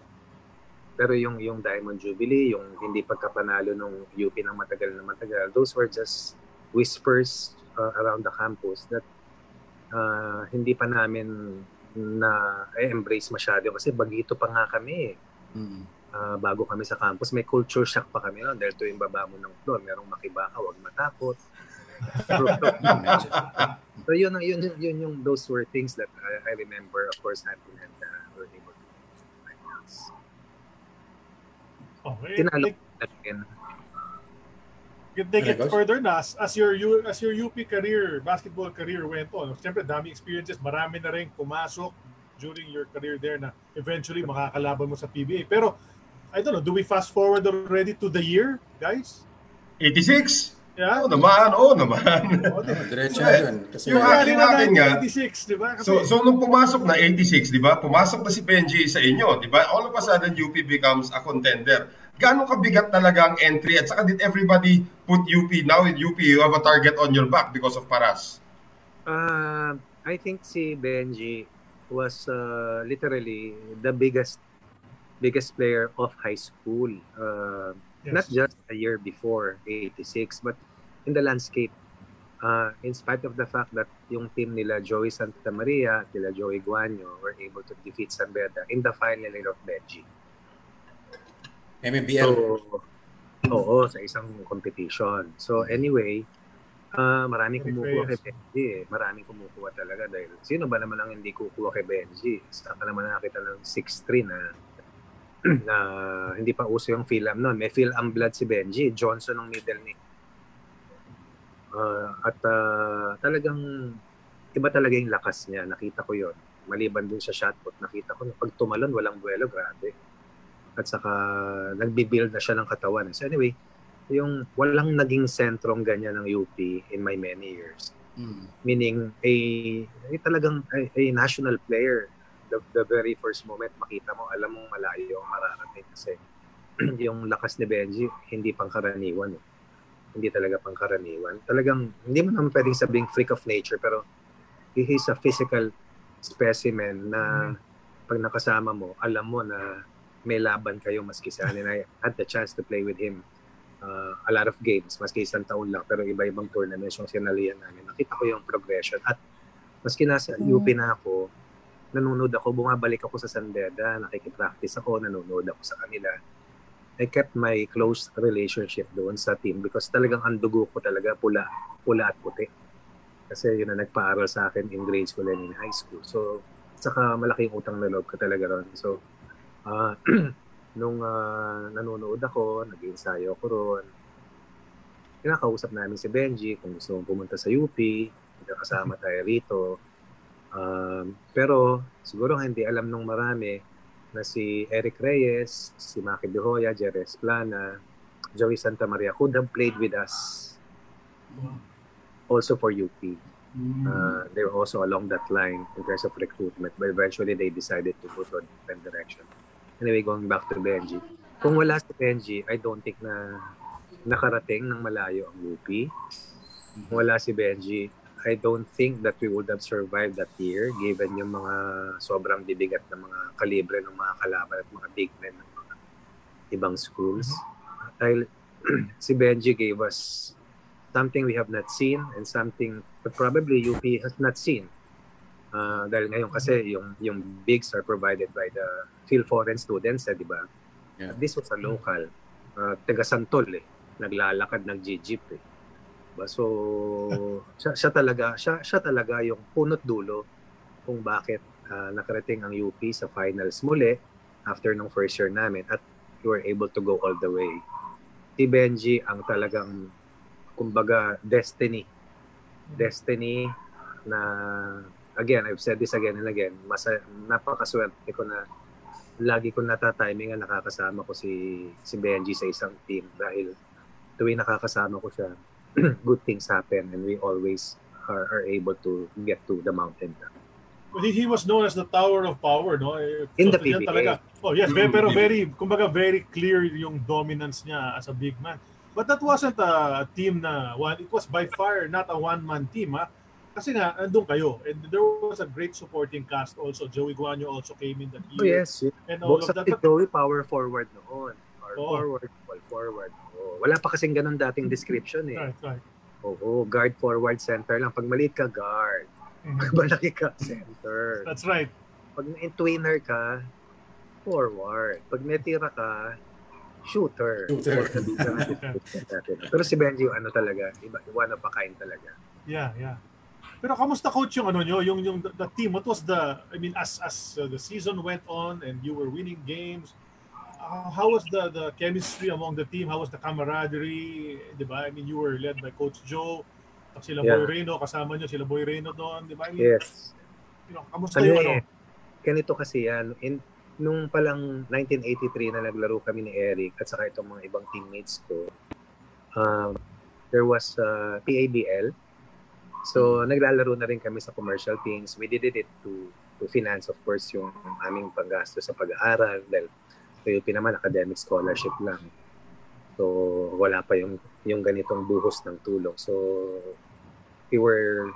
Pero yung yung Diamond Jubilee, yung hindi pagkapanalo nung UP ng matagal na matagal, those were just whispers uh, around the campus that uh, hindi pa namin na embrace masyado kasi bagito pa nga kami eh. Mm. Ah, bago kami sa campus may culture shock pa kami noon dahil tuwing baba mo ng floor merong makibaka wag matakot *laughs* so yun ang- yun, yun, yun yung those were things that I, I remember of course natin and uh, were able to finals. Okay. Tinalo Take, natin. take it Ano, Gosh? further na as, as your as your UP career, basketball career went on. Siyempre, dami experiences, marami na rin pumasok during your career there na eventually makakalaban mo sa PBA. Pero, I don't know, do we fast forward already to the year, guys? 86? Yeah? Oo naman, oo naman. Oh, di- Diretso na yun. Kasi Yung akin natin nga, 1986, di ba? Kasi, So, so nung pumasok na 86, di ba? Pumasok na si Benji sa inyo, di ba? All of a sudden, UP becomes a contender. Gaano kabigat talaga ang entry? At saka did everybody put UP? Now with UP, you have a target on your back because of Paras. Uh, I think si Benji was uh, literally the biggest biggest player of high school. Uh, Yes. Not just a year before 86, but in the landscape. Uh, in spite of the fact that yung team nila Joey Santa Maria, nila Joey Guanyo were able to defeat San Beda in the final of Benji. MMBL. So, oo, sa isang competition. So anyway, ah maraming kumukuha kay. Benji eh. Maraming kumukuha talaga dahil sino ba naman ang hindi kukuha kay Benji? Saan ka naman nakita ng 6'3 na *clears throat* na hindi pa uso yung Philam noon. May Philam blood si Benji. Johnson ang middle ni. Ah, at ah, talagang iba talaga yung lakas niya. Nakita ko yon Maliban dun sa shot put, nakita ko na pag tumalon, walang buwelo, grabe at saka nagbi-build na siya ng katawan. So anyway, yung walang naging sentrong ganyan ng UP in my many years. Mm. Meaning, a, a talagang a, a national player, the, the very first moment, makita mo, alam mong malayo ang mararating kasi *clears throat* yung lakas ni Benji, hindi pangkaraniwan. Eh. Hindi talaga pangkaraniwan. Talagang, hindi mo naman pwedeng sabing freak of nature, pero he is a physical specimen na pag nakasama mo, alam mo na may laban kayo maski sa and I had the chance to play with him uh, a lot of games, maski isang taon lang, pero iba-ibang tournaments yung sinalihan namin. Nakita ko yung progression at maski nasa UP na ako, nanonood ako, bumabalik ako sa San Beda, nakikipractice ako, nanonood ako sa kanila. I kept my close relationship doon sa team because talagang ang dugo ko talaga pula, pula at puti. Kasi yun na nagpaaral sa akin in grade school and in high school. So, saka malaking utang na loob ko talaga ron. So, ah *clears throat* nung ah, nanonood ako, nag-ensayo ako ron, kinakausap namin si Benji kung gusto mong pumunta sa UP, kasama tayo rito. Um, pero siguro hindi alam nung marami na si Eric Reyes, si Maki De Hoya, Jerry Esplana, Joey Santa Maria could have played with us also for UP. Uh, they were also along that line in terms of recruitment, but eventually they decided to go to a different direction. Anyway, going back to Benji, kung wala si Benji, I don't think na nakarating ng malayo ang UP. Kung wala si Benji, I don't think that we would have survived that year given yung mga sobrang bibigat na mga kalibre ng mga kalaban at mga big men ng mga ibang schools. Dahil *clears throat* si Benji gave us something we have not seen and something that probably UP has not seen. Uh, dahil ngayon kasi yung yung bigs are provided by the Phil Foreign students, eh, di ba? Yeah. This was a local. Uh, taga Santol eh. Naglalakad, nag-jeep eh. Diba? So, siya, siya talaga, siya, siya talaga yung punot dulo kung bakit uh, nakarating ang UP sa finals muli after nung first year namin at we were able to go all the way. Si Benji ang talagang kumbaga destiny. Destiny na again, I've said this again and again, masa, napakaswerte ko na lagi ko natatimingan nakakasama ko si si Benji sa isang team dahil tuwing nakakasama ko siya, *clears throat* good things happen and we always are, are able to get to the mountain top. He, he was known as the Tower of Power, no? Eh, In the yan PBA. Oh, yes, Mm, ve- pero very, kumbaga very clear yung dominance niya as a big man. But that wasn't a team na one, it was by far not a one-man team, ha? Kasi nga, andun kayo. And there was a great supporting cast also. Joey Guanyo also came in that Oh year. yes, And all both of that. Joey power forward noon. Power Oo. forward, ball forward. Oo. Wala pa kasing ganun dating description eh. right, right. Oo, guard forward center lang. Pag maliit ka, guard. Mhm. Pag malaki ka, center. That's right. Pag twinner ka, forward. Pag netira ka, shooter. Shooter. *laughs* Pero si Benji, ano talaga, iba, one of a kind talaga. Yeah, yeah. Pero kamusta coach yung ano nyo, yung yung the, the team? What was the I mean as as uh, the season went on and you were winning games, how was the the chemistry among the team? How was the camaraderie, 'di ba? I mean you were led by coach Joe. Tapos sila Yeah. Boy Reno kasama nyo, sila Boy Reno doon, 'di ba? I mean, Yes. you know, kamusta Ano yung eh, ano? ganito kasi yan. In, nung palang 1983 na naglaro kami ni Eric at saka itong mga ibang teammates ko, um, there was uh, PABL. So, naglalaro na rin kami sa commercial teams. We did it to to finance, of course, yung aming panggasto sa pag-aaral dahil PUP naman academic scholarship lang. So, wala pa yung, yung ganitong buhos ng tulong. So, we were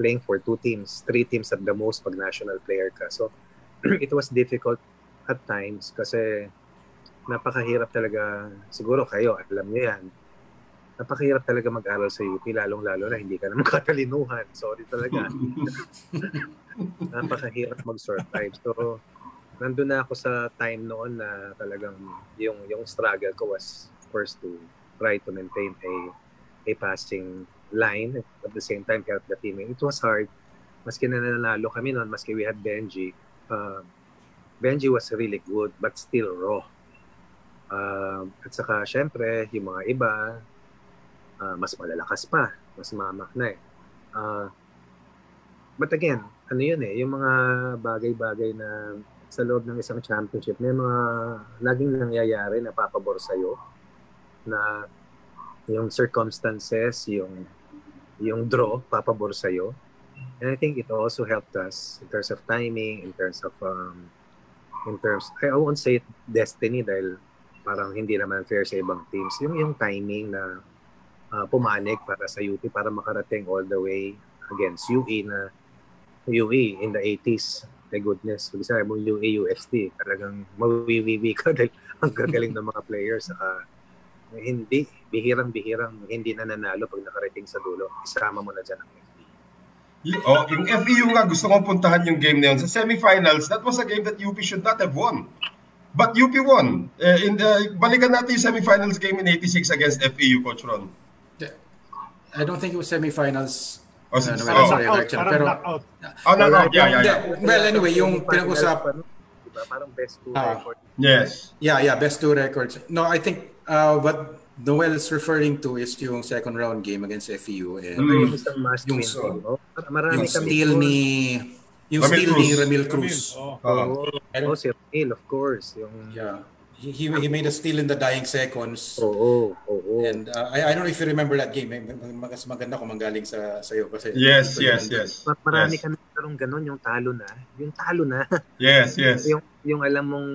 playing for two teams, three teams at the most pag national player ka. So, *clears throat* it was difficult at times kasi napakahirap talaga, siguro kayo, alam niyo yan, napakahirap talaga mag-aral sa UP, lalong-lalo na hindi ka naman *laughs* katalinuhan. Sorry talaga. *laughs* napakahirap mag-survive. So, nandun na ako sa time noon na talagang yung yung struggle ko was first to try to maintain a a passing line at the same time help the team. It was hard. Maski na nanalo kami noon, maski we had Benji, uh, Benji was really good but still raw. Uh, at saka syempre, yung mga iba, uh, mas malalakas pa, mas mamak na eh. Uh, but again, ano yun eh, yung mga bagay-bagay na sa loob ng isang championship, may mga laging nangyayari na papabor sa'yo na yung circumstances, yung yung draw papabor sa'yo. And I think it also helped us in terms of timing, in terms of um, in terms I won't say destiny dahil parang hindi naman fair sa ibang teams. Yung yung timing na uh, pumanig para sa UP para makarating all the way against UE na UE in the 80s. My goodness, kung sabi mo UE, USD, talagang mawiwiwi ka *laughs* dahil ang gagaling ng mga players. Saka hindi, bihirang-bihirang hindi na nanalo pag nakarating sa dulo. Isama mo na dyan ang FE. Oh, yung FEU nga, gusto kong puntahan yung game na yun. Sa semifinals, that was a game that UP should not have won. But UP won. Uh, in the, balikan natin yung semifinals game in 86 against FEU, Coach Ron. I don't think it was semifinals. Oh, Uh, no, oh. sorry, correction. parang Pero, knockout. Oh, no, no, yeah, yeah, yeah. well, anyway, yung pinag-usap? Diba? Parang best two Ah. record. Yes. yeah, yeah, best two records. No, I think uh, what Noel is referring to is yung second round game against FEU and Mm. Yung so- Oh, marami yung kami steal ni yung Ramil steal ni Cruz. Ramil Ramil, Cruz. oh. Uh, Oh, si Ramil, of course. Yung, Yeah. He, he made a steal in the dying seconds. Oo, oo. And uh, I, I don't know if you remember that game. Eh, Mas maganda kung manggaling sa sa'yo kasi yes, yes, yun. yes. Ma- Marami yes. kami karong ganun, yung talo na. Yung talo na. *laughs* Yes, yes. yung, yung alam mong,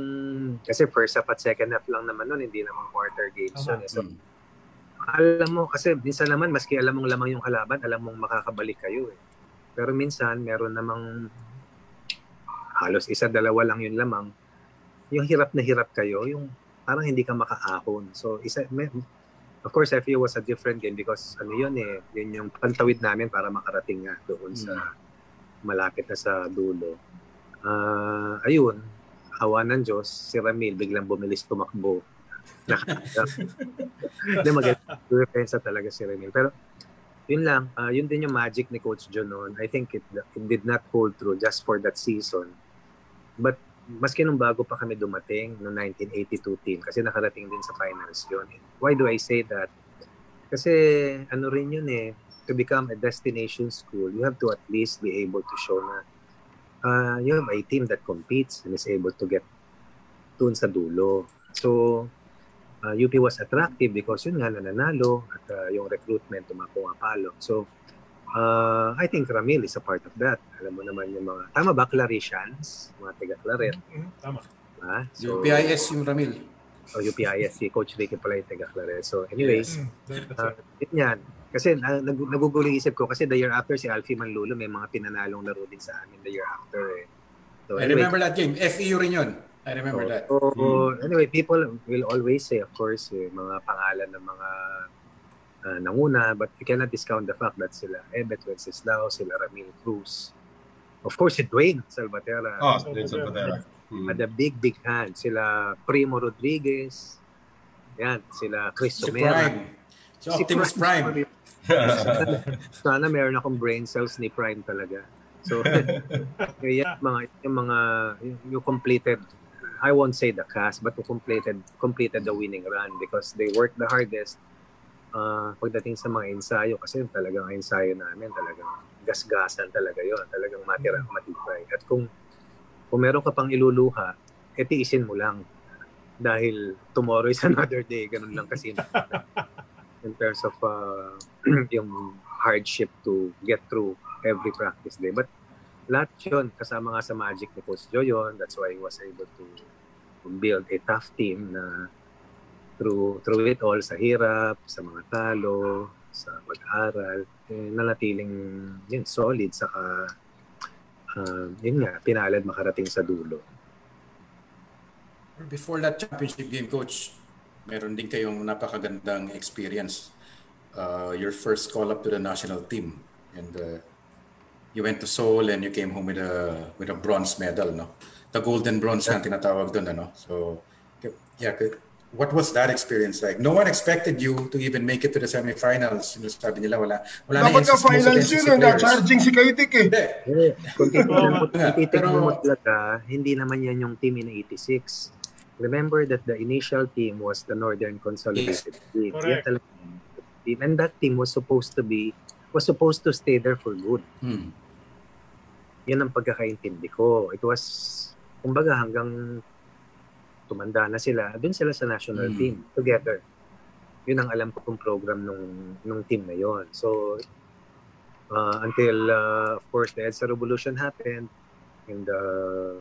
kasi first half at second half lang naman nun, hindi naman quarter games Tama. yun. eh. So, Mm. alam mo, kasi minsan naman, maski alam mong lamang yung kalaban, alam mong makakabalik kayo eh. Pero minsan, meron namang halos isa, dalawa lang yung lamang. Yung hirap na hirap kayo, yung parang hindi ka makaahon. So, isa, may, of course, FU was a different game because ano yun eh, yun yung pantawid namin para makarating nga doon sa malapit na sa dulo. Ah, ayun, awa ng Diyos, si Ramil biglang bumilis tumakbo. *laughs* Hindi, maganda. Talaga si Ramil. Pero, yun lang, ah, yun din yung magic ni Coach John noon. I think it, it did not hold true just for that season. But, maski nung bago pa kami dumating, no 1982 team, kasi nakarating din sa finals yun. Why do I say that? Kasi, ano rin yun eh, to become a destination school, you have to at least be able to show na uh, you have a team that competes and is able to get dun sa dulo. So, uh, UP was attractive because yun nga nananalo at uh, yung recruitment pumapalo. So, uh, I think Ramil is a part of that. Alam mo naman yung mga, tama ba, Claretians? Mga taga-Claret. Mhm, Tama. Ha? Yung PIS yung Ramil. O UPIS, si Coach Ricky pala yung taga-Claret. So, anyways, Mm, that's Uh, yan. Kasi uh, nag nagugulo yung isip ko kasi the year after si Alfie Manlulo may mga pinanalong laro din sa amin the year after eh. So, I remember that game. FEU rin yun. I remember so, that. so, anyway, people will always say of course eh, mga pangalan ng mga uh, nanguna but you cannot discount the fact that sila Ebet Wenceslao, sila Ramil Cruz. Of course, si Dwayne Salvatierra. Oh, din sa Patera. Hmm. At the big, big hand. Sila Primo Rodriguez. Yan, sila Chris Si Somera. Prime. Si Optimus Prime. *laughs* Sana meron akong brain cells ni Prime talaga. So, *laughs* kaya mga yung mga yung, yung completed I won't say the cast but who completed completed the winning run because they worked the hardest uh, pagdating sa mga ensayo kasi talagang ang ensayo namin talagang gasgasan talaga yon talagang matira matibay at kung Kung meron ka pang iluluha, eh tiisin mo lang. Dahil tomorrow is *laughs* another day. Ganun lang kasi in terms of uh, *clears throat* yung hardship to get through every practice day. But lahat yun, kasama nga sa magic ni Coach Joe yun. That's why he was able to build a tough team na through through it all sa hirap, sa mga talo, sa pag-aaral, eh, nanatiling yun, solid saka uh, yun nga, pinalad makarating sa dulo. Before that championship game, Coach, meron din kayong napakagandang experience. Uh, your first call up to the national team. And uh, you went to Seoul and you came home with a with a bronze medal, no? The golden bronze yeah. tinatawag doon, ano? So, yeah, what was that experience like? No one expected you to even make it to the semifinals. Yung sabi nila, wala, wala Dapat na finals yun, na charging si Kaitik eh. Hindi. Eh, kung *laughs* titignan mo talaga, hindi naman yan yung team in 86. Remember that the initial team was the Northern Consolidated yes. Team. Correct. Team. And that team was supposed to be, was supposed to stay there for good. Hmm. Yan ang pagkakaintindi ko. It was, kumbaga hanggang tumanda na sila, dun sila sa national mm. team together. Yun ang alam ko kong program nung, nung team na yon. So, uh, until, uh, of course, the EDSA revolution happened and uh,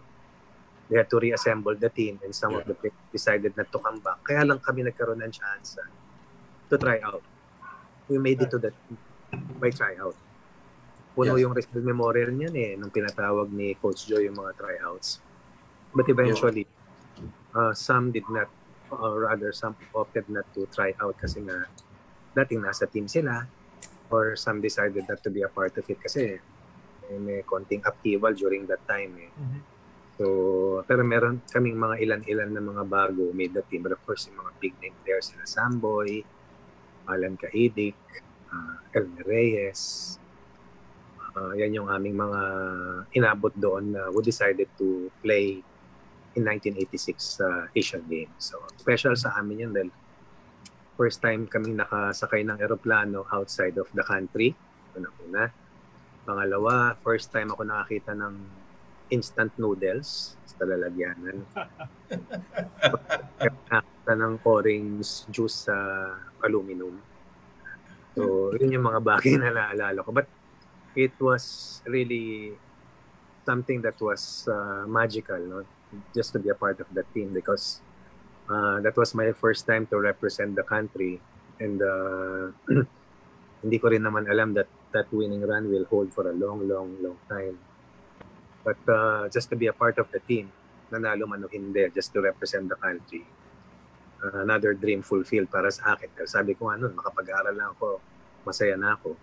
they had to reassemble the team and some yeah. of the players decided not to come back. Kaya lang kami nagkaroon ng chance to try out. We made it to that by tryout. Puno yes. yung result memorial niyan eh, nung pinatawag ni Coach Joe yung mga tryouts. But eventually, uh, some did not, or rather some opted not to try out kasi nga dating nasa team sila or some decided not to be a part of it kasi eh, may konting upheaval during that time eh. Mm-hmm. So, pero meron kaming mga ilan-ilan na mga bago made the team. But of course, yung mga big name players sila Samboy, Alan Kaidik, uh, Elmer Reyes, Uh, yan yung aming mga inabot doon na we decided to play in 1986 uh, Asian Games. So, special sa amin yun dahil first time kaming nakasakay ng eroplano outside of the country. Una-una. Pangalawa, first time ako nakakita ng instant noodles sa lalagyanan. *laughs* nakakita ng orange juice sa aluminum. So, yun yung mga bagay na naalala ko. But it was really something that was uh, magical, no? Just to be a part of that team because uh, that was my first time to represent the country, and uh, *clears throat* hindi ko rin naman alam that that winning run will hold for a long, long, long time. But uh, just to be a part of the team, nanalo man o hindi, just to represent the country, uh, another dream fulfilled para sa akin. Kasi sabi ko ano, makapag-aral lang ako, masaya na ako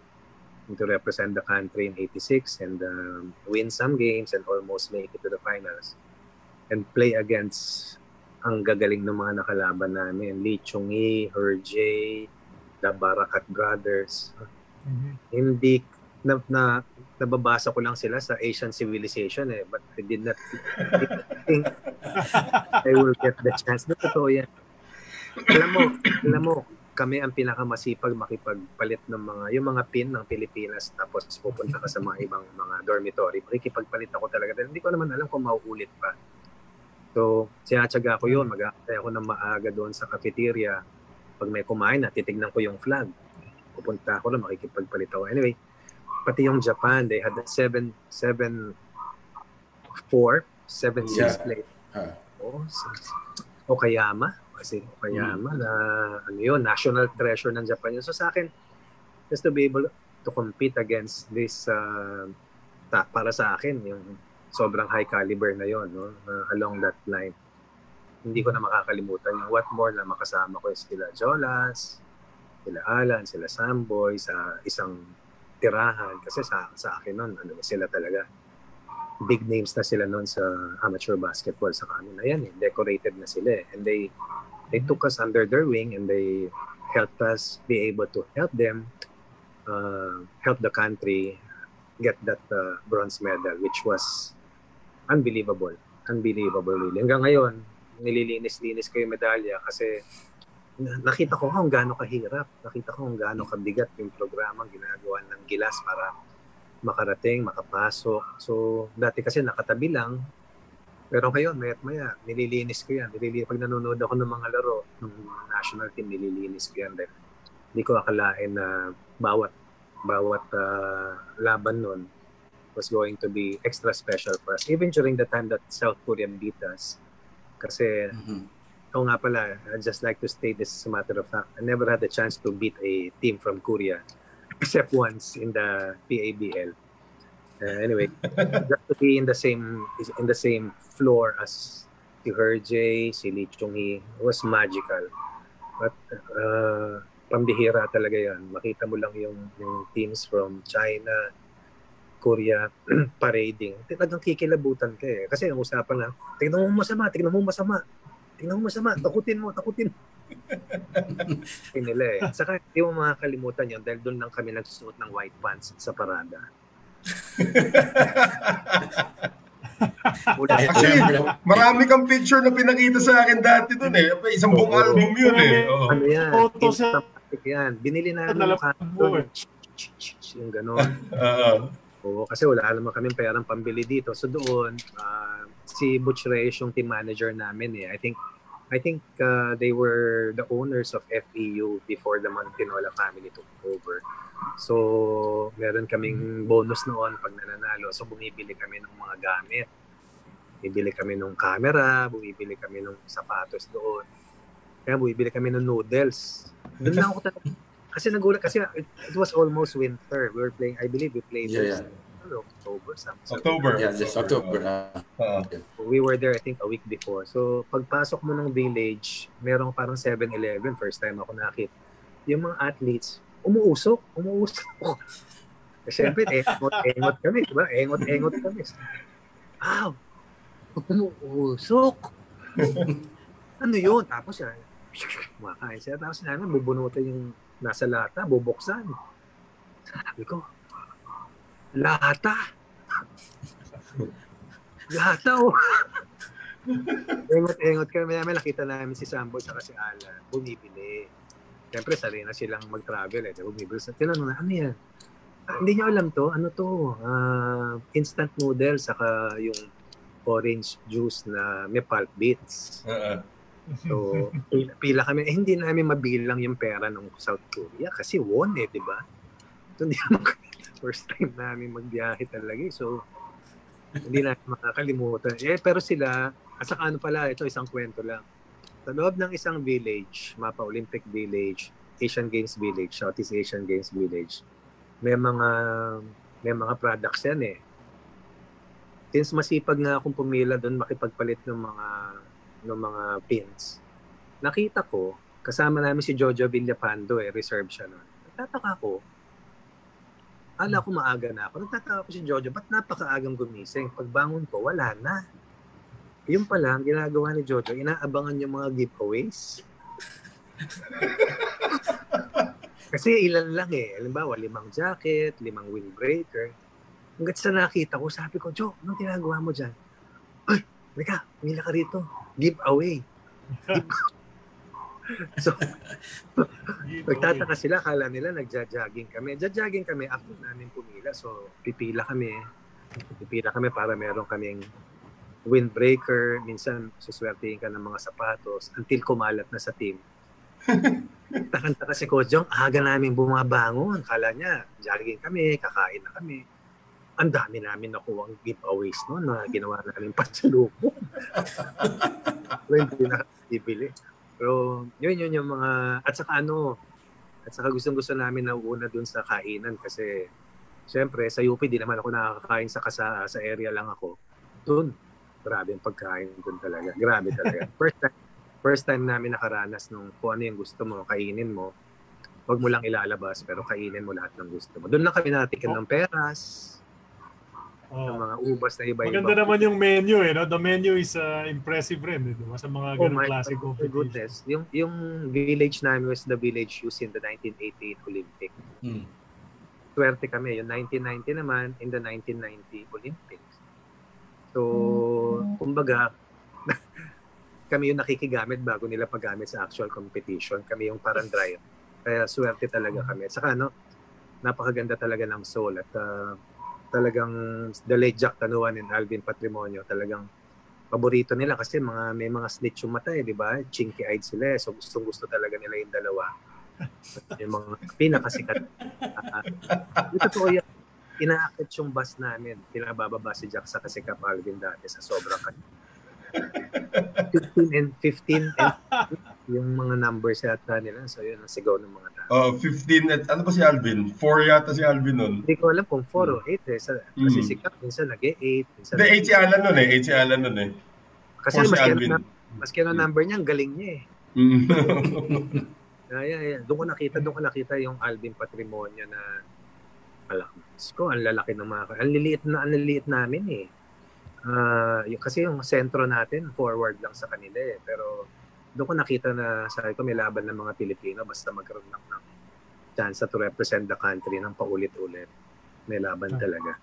to represent the country in 86 and um, win some games and almost make it to the finals and play against ang gagaling ng mga nakalaban namin. Lee Chung-hee, Herjay, the Barakat Brothers. Mm-hmm. Hindi na, na nababasa ko lang sila sa Asian civilization eh but I did not think I will get the chance. Na totoo yan. Alam mo, alam mo, kami ang pinakamasipag makipagpalit ng mga yung mga pin ng Pilipinas tapos pupunta ka sa mga ibang mga dormitory. Makikipagpalit ako talaga dahil hindi ko naman alam kung mauulit pa. So, sinatsaga ko yun. Mag-aantay ako ng maaga doon sa cafeteria. Pag may kumain na, titignan ko yung flag. Pupunta ako na makikipagpalit ako. Anyway, pati yung Japan, they had a 7 7 4 7 6 yeah. play. Uh. Oh, Okayama kasi Okayama mm. na ano yun, national treasure ng Japan yun. So sa akin, just to be able to compete against this uh, ta, para sa akin, yung sobrang high caliber na yon no? Uh, along that line. Hindi ko na makakalimutan yung what more na makasama ko sila Jolas, sila Alan, sila Samboy sa isang tirahan kasi sa sa akin noon ano sila talaga big names na sila noon sa amateur basketball sa kanila yan eh. Decorated na sila eh. And they they took us under their wing and they helped us be able to help them uh, help the country get that uh, bronze medal which was unbelievable. Unbelievable really hanggang ngayon nililinis-linis ko yung medalya kasi nakita ko kung gaano kahirap. Nakita ko kung gaano kabigat yung programa ginagawa ng gilas para makarating makapasok. So dati kasi nakatabi lang. Pero ngayon, maya maya, nililinis ko yan. Nililinis, pag nanonood ako ng mga laro ng national team, nililinis ko yan. Dahil hindi ko akalain na bawat bawat uh, laban nun was going to be extra special for us. Even during the time that South Korea beat us. Kasi, mm-hmm. oh nga pala, I'd just like to state this as a matter of fact. I never had the chance to beat a team from Korea *laughs* except once in the PABL. Uh, anyway, *laughs* just to be in the same in the same floor as si Herjay, si Lee Chung-hee was magical. But uh, pambihira talaga yan. Makita mo lang yung, yung teams from China, Korea, *clears throat* parading. Talagang kikilabutan ka eh. Kasi ang usapan lang, tignan mo masama, tignan mo masama. Tignan mo masama, takutin mo, takutin mo. *laughs* nila eh. Saka hindi mo makakalimutan yun dahil doon lang kami nagsusuot ng white pants sa parada. *laughs* Actually, marami kang picture na pinakita sa akin dati doon eh. Isang buong album yun eh. Ano yan? Photo sa... yan. Binili na ng kanto. Yung gano'n. *laughs* Oo. Oo, kasi wala naman kami perang pambili dito. So doon, uh, si Butch Reyes yung team manager namin eh. I think I think uh, they were the owners of FEU before the Montinola family took over. So, meron kaming bonus noon pag nananalo. So, bumibili kami ng mga gamit. Bibili kami ng camera, bumibili kami ng sapatos doon. Kaya bumibili kami ng noodles. Doon lang ako. Kasi nagulat, kasi it, it was almost winter. We were playing, I believe we played yeah, yeah. October. Something. October. Yeah, just October. Uh, We were there, I think, a week before. So, pagpasok mo ng village, merong parang 7-Eleven. First time ako nakit. Yung mga athletes, umuusok. Umuusok. *laughs* Siyempre, engot, engot kami. Diba? Engot, engot kami. Wow! Umuusok! *laughs* ano yun? Tapos yan, *laughs* kumakain siya. Tapos namin, bubunutan yung nasa lata, bubuksan. Sabi ko, Lata. *laughs* Lata, oh. engot-engot kami namin. Nakita namin si Sambo sa si Alan. Bumibili. Siyempre, sari na silang mag-travel. Eh. Bumibili. Tinanong na, ano yan? Ah, hindi niyo alam to? Ano to? Uh, instant noodles saka yung orange juice na may pulp bits. Uh-uh. So, *laughs* pila, pila kami. Eh, hindi namin mabilang yung pera ng South Korea kasi won eh, di ba? So, hindi naman *laughs* first time namin magbiyahe talaga. Eh. So, hindi na makakalimutan. Eh, pero sila, at saka ano pala, ito isang kwento lang. Sa loob ng isang village, Mapa Olympic Village, Asian Games Village, Southeast Asian Games Village, may mga may mga products yan eh. Since masipag nga akong pumila doon makipagpalit ng mga ng mga pins, nakita ko, kasama namin si Jojo Villapando eh, reserve siya noon. Nagtataka ko, Ala ko maaga na ako. Nagtataka ko si Jojo, ba't napakaagang gumising? Pagbangon ko, wala na. Yung pala, ang ginagawa ni Jojo, inaabangan yung mga giveaways. *laughs* Kasi ilan lang eh. Halimbawa, limang jacket, limang windbreaker. Hanggat sa nakita ko, sabi ko, Jo, anong ginagawa mo dyan? Ay, Mika, mila ka rito. Give *laughs* so, nagtataka sila, kala nila nagja-jogging kami. Nagja-jogging kami after namin pumila. So, pipila kami. Pipila kami para meron kaming windbreaker. Minsan, suswertihin ka ng mga sapatos until kumalat na sa team. *laughs* Takanta si Coach Jong, aga namin bumabangon. Kala niya, jogging kami, kakain na kami. Ang dami namin nakuha ang giveaways noon na ginawa namin pasalubong. *laughs* hindi na bibili. Pero yun yun yung mga at saka ano at saka gustong gusto namin na una dun sa kainan kasi syempre sa UP di naman ako nakakakain sa kasa sa area lang ako. Doon grabe ang pagkain doon talaga. Grabe talaga. *laughs* first time first time namin nakaranas nung kung ano yung gusto mo, kainin mo. Huwag mo lang ilalabas pero kainin mo lahat ng gusto mo. Doon lang kami natikin ng peras, Oh. Ng mga ubas na iba-iba. Maganda naman yung menu eh. No? The menu is uh, impressive rin. Eh, diba? Sa mga oh ganong klase competition. goodness. Yung, yung village namin was the village used in the 1988 Olympic. Hmm. Swerte kami. Yung 1990 naman in the 1990 Olympics. So, hmm. kumbaga, *laughs* kami yung nakikigamit bago nila paggamit sa actual competition. Kami yung parang drive. Kaya swerte talaga kami. Saka ano, napakaganda talaga ng soul at uh, talagang the late Jack Tanuan and Alvin Patrimonio talagang paborito nila kasi mga may mga snitch yung mata eh, di ba? Chinky eyed sila eh. So gustong gusto talaga nila yung dalawa. *laughs* yung mga pinakasikat. Uh, ito to yan. Inaakit yung bus namin. Pinabababa si Jack sa kasi Cap Alvin dati sa sobrang kat 15 and 15 and *laughs* yung mga numbers yata nila. So yun ang sigaw ng mga Oh, 15 at ano pa si Alvin? 4 yata si Alvin nun. Hindi ko alam kung 4 o 8 eh. Sa, Kasi Mm. si Cap minsan nag-8. Minsan Hindi, 8 si Alan nun eh. 8 si Alan nun eh. Kasi Four si maski Alvin. ano, maski ano number niya, ang galing niya eh. Mm. Yeah, yeah, yeah. Doon ko nakita, doon ko nakita yung Alvin Patrimonio na alam ko, ang lalaki ng mga, ang liliit na, ang liliit namin eh. Ah, yung, kasi yung sentro natin, forward lang sa kanila eh. Pero doon ko nakita na sabi ko may laban ng mga Pilipino basta magkaroon lang ng chance to represent the country ng paulit-ulit. May laban talaga.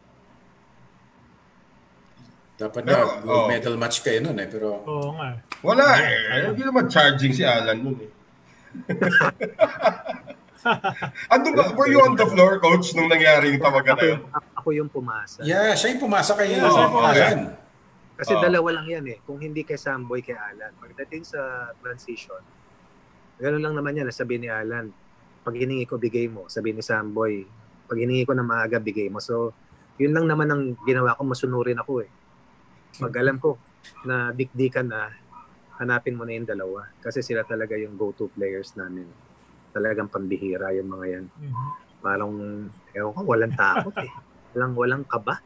Dapat Pero, nga, gold oh. medal match kayo nun eh. Pero Oo nga. Wala eh. Hindi naman charging si Alan nun eh. *laughs* Ando ba, were you on the floor, coach, nung nangyari yung tawagan na yun? ako yung pumasa. yeah, siya yung pumasok kay Yeah, siya yung pumasok. Alan. Kasi Oo. dalawa lang yan eh. Kung hindi kay Samboy, kay Alan. Pagdating sa transition, gano'n lang naman yan. Sabi ni Alan, pag hiningi ko, bigay mo. Sabi ni Samboy, pag hiningi ko na maaga, bigay mo. So, yun lang naman ang ginawa ko. Masunurin ako eh. Pag alam ko na dikdikan na, hanapin mo na yung dalawa. Kasi sila talaga yung go-to players namin. Talagang pambihira yung mga yan. Mhm. Parang, ewan ko, walang takot eh. Walang, walang kaba.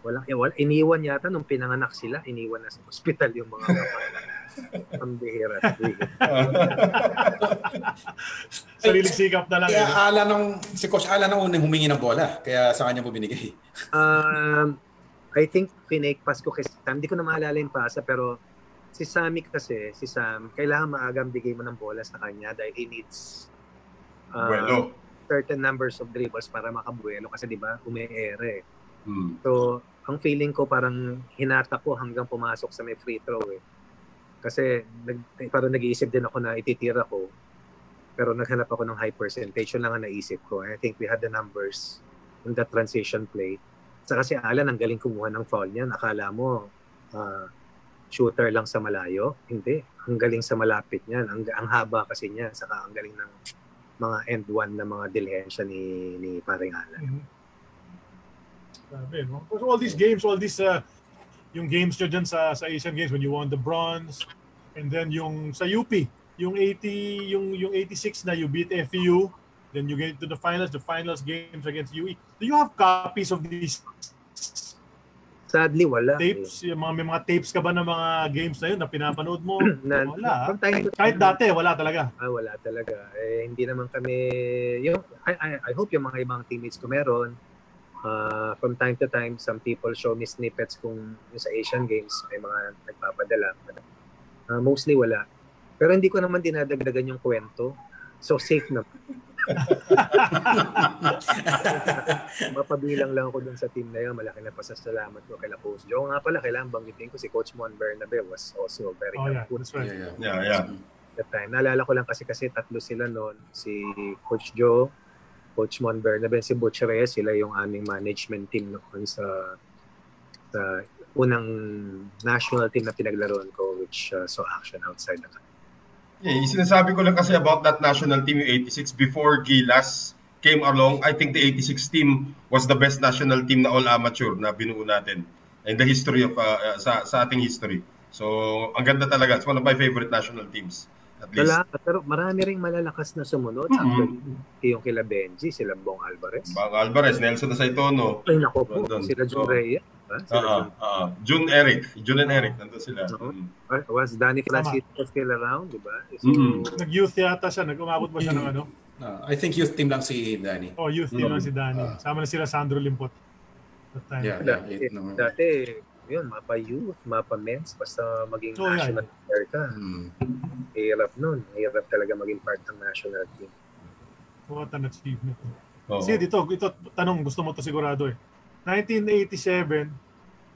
Walang, eh, wala, iniwan yata nung pinanganak sila, iniwan na sa hospital yung mga pambihira. Sariling *laughs* sikap na lang. Kaya eh. Alan ang, si Coach Alan ang unang humingi ng bola. Kaya sa kanya mo binigay. Um, I think pinake pass ko kay Sam. Hindi ko na maalala yung pasa, pero si Sammy kasi, si Sam, kailangan maagang bigay mo ng bola sa kanya dahil he needs uh, Bueno. certain numbers of dribbles para makabuelo kasi di ba ume-ere. Hmm. So, ang feeling ko parang hinata ko hanggang pumasok sa may free throw eh. Kasi nag, eh, parang nag-iisip din ako na ititira ko. Pero naghanap ako ng high percentage. Yun lang ang naisip ko. I think we had the numbers in that transition play. Saka si Alan, ang galing kumuha ng foul niya. Akala mo, ah, shooter lang sa malayo. Hindi. Ang galing sa malapit niyan. Ang, ang haba kasi niya. Saka ang galing ng mga end one na mga dilihensya ni, ni paring Alan. Mhm. Sabi, no? But all these games, all these, uh, yung games nyo dyan sa, sa Asian Games when you won the bronze, and then yung sa UP, yung 80, yung, yung 86 na you beat FEU, then you get to the finals, the finals games against UE. Do you have copies of these Sadly, wala. eh. tapes? Yung mga, may mga tapes ka ba ng mga games na yun na pinapanood mo? *clears throat* na, wala. ah. time Kahit dati, wala talaga. Ah, wala talaga. Eh, hindi naman kami, yung, I, I, I hope yung mga ibang teammates ko meron. Uh, from time to time, some people show me snippets kung sa Asian Games, may mga nagpapadala. Uh, mostly wala. Pero hindi ko naman dinadagdagan yung kwento. So safe na. *laughs* Mapabilang lang ako dun sa team na yun. Malaki na pasasalamat ko kay Coach Joe. Nga pala, kailangan banggitin ko si Coach Mon Bernabe was also very Oh yeah, helpful right. Yeah, yeah. Yeah, yeah. that time. Naalala ko lang kasi kasi tatlo sila noon. Si Coach Joe, Coach Mon Bernabe, si Butch Reyes, sila yung aming management team noon sa sa unang national team na pinaglaruan ko which uh, saw action outside the. Yeah, yung sinasabi ko lang kasi about that national team, yung 86, before Gilas came along, I think the 86 team was the best national team na all amateur na binuo natin in the history of, uh, uh, sa, sa ating history. So, ang ganda talaga. It's one of my favorite national teams. At least. Wala, pero marami ring malalakas na sumunod. Mhm. Actually, yung kila Benji, sila Bong Alvarez. Bang Alvarez, Nelson Nasaitono, Ay, nako po, Nandun. sila John Oo. Reyes. Ha? Sila uh, uh, June Eric, June and Eric, nandun sila. Oo. Mm. Was Danny Francisco still around, di ba? So, Mhm. Nag-youth yata siya. Nag-umabot ba siya ng ano? No, *clears throat* I think youth team lang si Danny. Oh, youth team Mm. lang si Danny. Ah. Sama na sila Sandro Limpot. That time. Yeah, Dati, yeah. eight naman. dati, yun, mapa youth, mapa men's, basta maging Oh, yeah. national player ka. Hmm. Hirap nun. Hirap talaga maging part ng national team. What an achievement. Oo. Kasi dito, ito, tanong, gusto mo to sigurado eh. 1987,